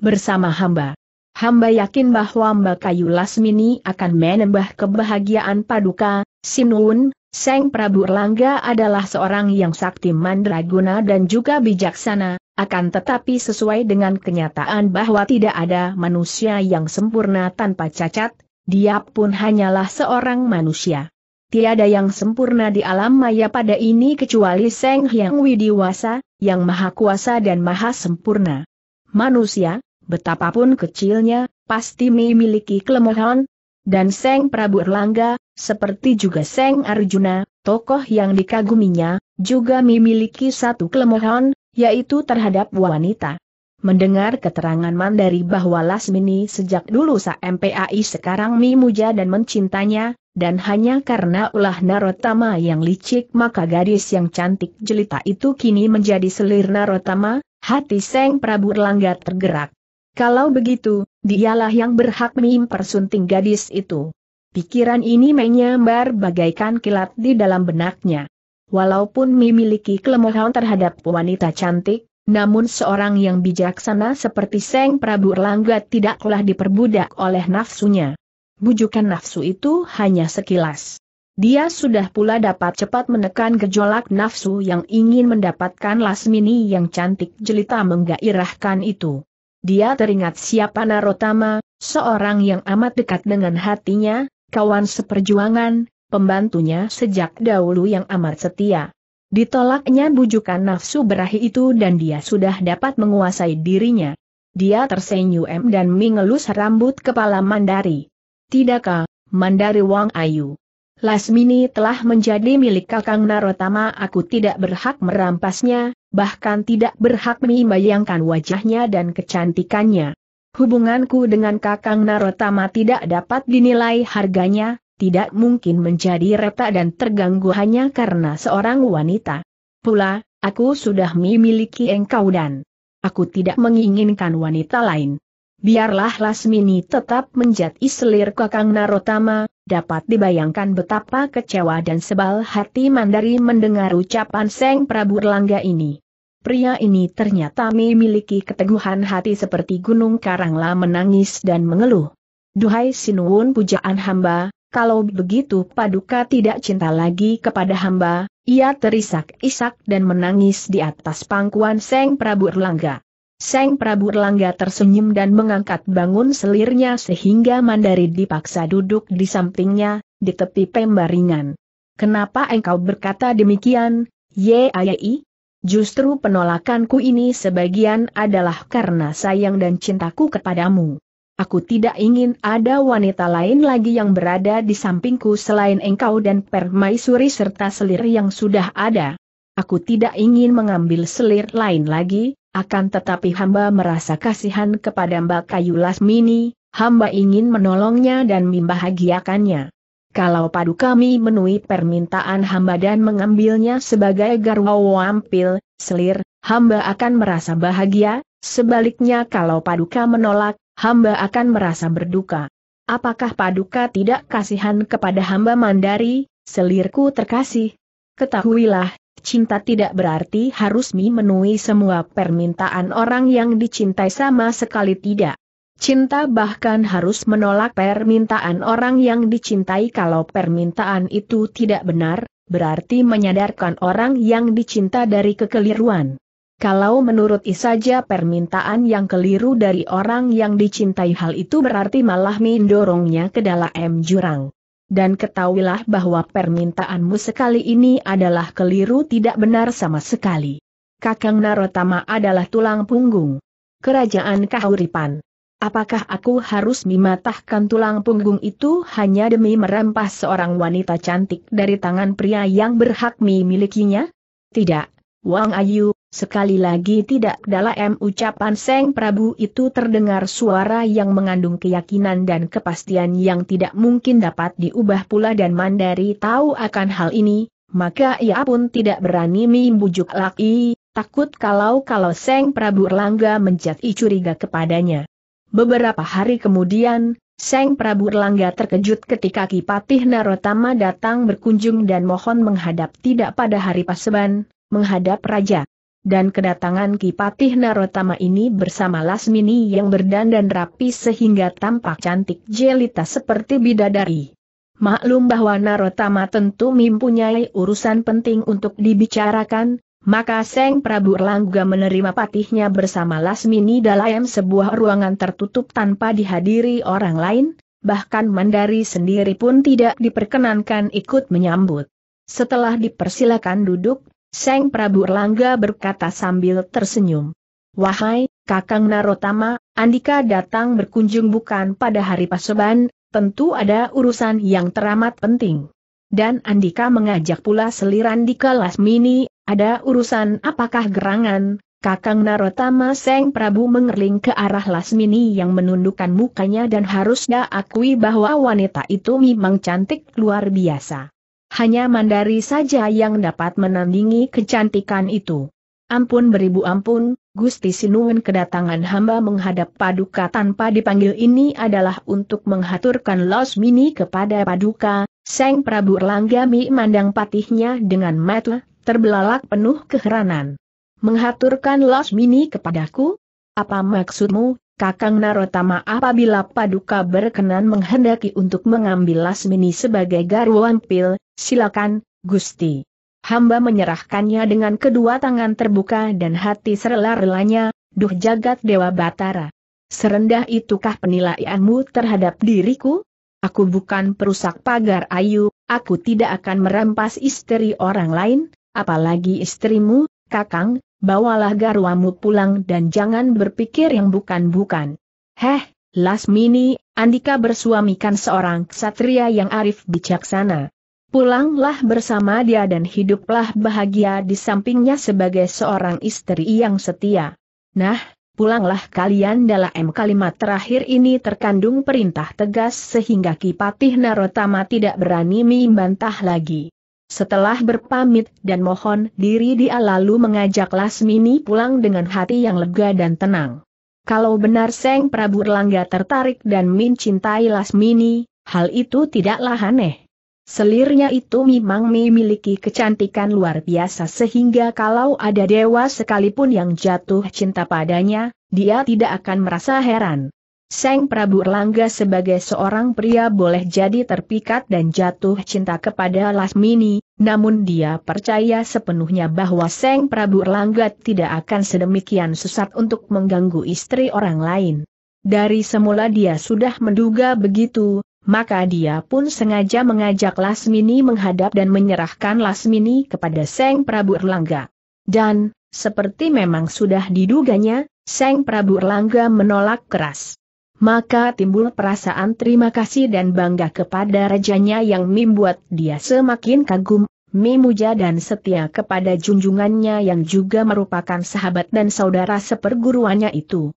Bersama hamba. Hamba yakin bahwa Mbak Kayu Lasmini akan menambah kebahagiaan paduka, Sinun, Seng Prabu Erlangga adalah seorang yang sakti mandraguna dan juga bijaksana, akan tetapi sesuai dengan kenyataan bahwa tidak ada manusia yang sempurna tanpa cacat, dia pun hanyalah seorang manusia tiada yang sempurna di alam maya pada ini kecuali Seng Hyang Widiwasa, yang maha kuasa dan maha sempurna. Manusia, betapapun kecilnya, pasti memiliki kelemahan, dan Seng Prabu Erlangga, seperti juga Seng Arjuna, tokoh yang dikaguminya, juga memiliki satu kelemahan, yaitu terhadap wanita. Mendengar keterangan Mandari bahwa Lasmini sejak dulu sa MPAI sekarang mimuja dan mencintanya, dan hanya karena ulah Narotama yang licik maka gadis yang cantik jelita itu kini menjadi selir Narotama, hati Seng Prabu Erlangga tergerak. Kalau begitu, dialah yang berhak mempersunting gadis itu. Pikiran ini menyambar bagaikan kilat di dalam benaknya. Walaupun memiliki kelemahan terhadap wanita cantik, namun seorang yang bijaksana seperti Seng Prabu Erlangga tidaklah diperbudak oleh nafsunya bujukan nafsu itu hanya sekilas. Dia sudah pula dapat cepat menekan gejolak nafsu yang ingin mendapatkan Lasmini yang cantik jelita menggairahkan itu. Dia teringat siapa Narotama, seorang yang amat dekat dengan hatinya, kawan seperjuangan, pembantunya sejak dahulu yang amat setia. Ditolaknya bujukan nafsu berahi itu dan dia sudah dapat menguasai dirinya. Dia tersenyum dan mengelus rambut kepala Mandari. Tidakkah, Mandari Wang Ayu? Lasmini telah menjadi milik Kakang Narotama aku tidak berhak merampasnya, bahkan tidak berhak membayangkan wajahnya dan kecantikannya. Hubunganku dengan Kakang Narotama tidak dapat dinilai harganya, tidak mungkin menjadi retak dan terganggu hanya karena seorang wanita. Pula, aku sudah memiliki engkau dan aku tidak menginginkan wanita lain. Biarlah Lasmini tetap menjadi selir Kakang Narotama, dapat dibayangkan betapa kecewa dan sebal hati Mandari mendengar ucapan Seng Prabu Erlangga ini. Pria ini ternyata memiliki keteguhan hati seperti gunung karangla menangis dan mengeluh. Duhai Sinuwun pujaan hamba, kalau begitu paduka tidak cinta lagi kepada hamba, ia terisak-isak dan menangis di atas pangkuan Seng Prabu Erlangga. Seng Prabu Erlangga tersenyum dan mengangkat bangun selirnya sehingga Mandari dipaksa duduk di sampingnya, di tepi pembaringan. Kenapa engkau berkata demikian, Ye Ayai? Justru penolakanku ini sebagian adalah karena sayang dan cintaku kepadamu. Aku tidak ingin ada wanita lain lagi yang berada di sampingku selain engkau dan permaisuri serta selir yang sudah ada. Aku tidak ingin mengambil selir lain lagi, akan tetapi hamba merasa kasihan kepada Mbak Kayu Lasmini, hamba ingin menolongnya dan membahagiakannya. Kalau padu kami memenuhi permintaan hamba dan mengambilnya sebagai garwa wampil, selir, hamba akan merasa bahagia, sebaliknya kalau paduka menolak, hamba akan merasa berduka. Apakah paduka tidak kasihan kepada hamba mandari, selirku terkasih? Ketahuilah, cinta tidak berarti harus memenuhi semua permintaan orang yang dicintai sama sekali tidak. Cinta bahkan harus menolak permintaan orang yang dicintai kalau permintaan itu tidak benar, berarti menyadarkan orang yang dicinta dari kekeliruan. Kalau menurut saja permintaan yang keliru dari orang yang dicintai hal itu berarti malah mendorongnya ke dalam jurang. Dan ketahuilah bahwa permintaanmu sekali ini adalah keliru tidak benar sama sekali. Kakang Narotama adalah tulang punggung. Kerajaan Kahuripan. Apakah aku harus mematahkan tulang punggung itu hanya demi merampas seorang wanita cantik dari tangan pria yang berhak memilikinya? Tidak, Wang Ayu, Sekali lagi tidak dalam ucapan Seng Prabu itu terdengar suara yang mengandung keyakinan dan kepastian yang tidak mungkin dapat diubah pula dan Mandari tahu akan hal ini, maka ia pun tidak berani membujuk laki, takut kalau-kalau Seng Prabu Erlangga menjadi curiga kepadanya. Beberapa hari kemudian, Seng Prabu Erlangga terkejut ketika Kipatih Narotama datang berkunjung dan mohon menghadap tidak pada hari Paseban, menghadap Raja dan kedatangan Kipatih Narotama ini bersama Lasmini yang berdandan rapi sehingga tampak cantik jelita seperti bidadari. Maklum bahwa Narotama tentu mempunyai urusan penting untuk dibicarakan, maka Seng Prabu Erlangga menerima patihnya bersama Lasmini dalam sebuah ruangan tertutup tanpa dihadiri orang lain, bahkan Mandari sendiri pun tidak diperkenankan ikut menyambut. Setelah dipersilakan duduk, Seng Prabu Erlangga berkata sambil tersenyum. Wahai, Kakang Narotama, Andika datang berkunjung bukan pada hari Pasoban, tentu ada urusan yang teramat penting. Dan Andika mengajak pula seliran di kelas mini, ada urusan apakah gerangan, Kakang Narotama Seng Prabu mengerling ke arah Lasmini yang menundukkan mukanya dan harus akui bahwa wanita itu memang cantik luar biasa. Hanya Mandari saja yang dapat menandingi kecantikan itu. Ampun beribu ampun, Gusti Sinuwun kedatangan hamba menghadap Paduka tanpa dipanggil ini adalah untuk menghaturkan los mini kepada Paduka, Seng Prabu Erlanggami mandang patihnya dengan mata, terbelalak penuh keheranan. Menghaturkan los mini kepadaku? Apa maksudmu, Kakang Narotama apabila Paduka berkenan menghendaki untuk mengambil Lasmini sebagai garwan pil, silakan, Gusti. Hamba menyerahkannya dengan kedua tangan terbuka dan hati serela-relanya, duh jagat Dewa Batara. Serendah itukah penilaianmu terhadap diriku? Aku bukan perusak pagar ayu, aku tidak akan merampas istri orang lain, apalagi istrimu, Kakang, bawalah garwamu pulang dan jangan berpikir yang bukan-bukan. Heh, Lasmini, Andika bersuamikan seorang ksatria yang arif bijaksana. Pulanglah bersama dia dan hiduplah bahagia di sampingnya sebagai seorang istri yang setia. Nah, pulanglah kalian dalam kalimat terakhir ini terkandung perintah tegas sehingga Kipatih Narotama tidak berani membantah lagi. Setelah berpamit dan mohon diri dia lalu mengajak Lasmini pulang dengan hati yang lega dan tenang. Kalau benar Seng Prabu Erlangga tertarik dan mencintai Lasmini, hal itu tidaklah aneh. Selirnya itu memang memiliki kecantikan luar biasa sehingga kalau ada dewa sekalipun yang jatuh cinta padanya, dia tidak akan merasa heran. Seng Prabu Erlangga sebagai seorang pria boleh jadi terpikat dan jatuh cinta kepada Lasmini, namun dia percaya sepenuhnya bahwa Seng Prabu Erlangga tidak akan sedemikian susah untuk mengganggu istri orang lain. Dari semula dia sudah menduga begitu, maka dia pun sengaja mengajak Lasmini menghadap dan menyerahkan Lasmini kepada Seng Prabu Erlangga. Dan, seperti memang sudah diduganya, Seng Prabu Erlangga menolak keras maka timbul perasaan terima kasih dan bangga kepada rajanya yang membuat dia semakin kagum, memuja dan setia kepada junjungannya yang juga merupakan sahabat dan saudara seperguruannya itu.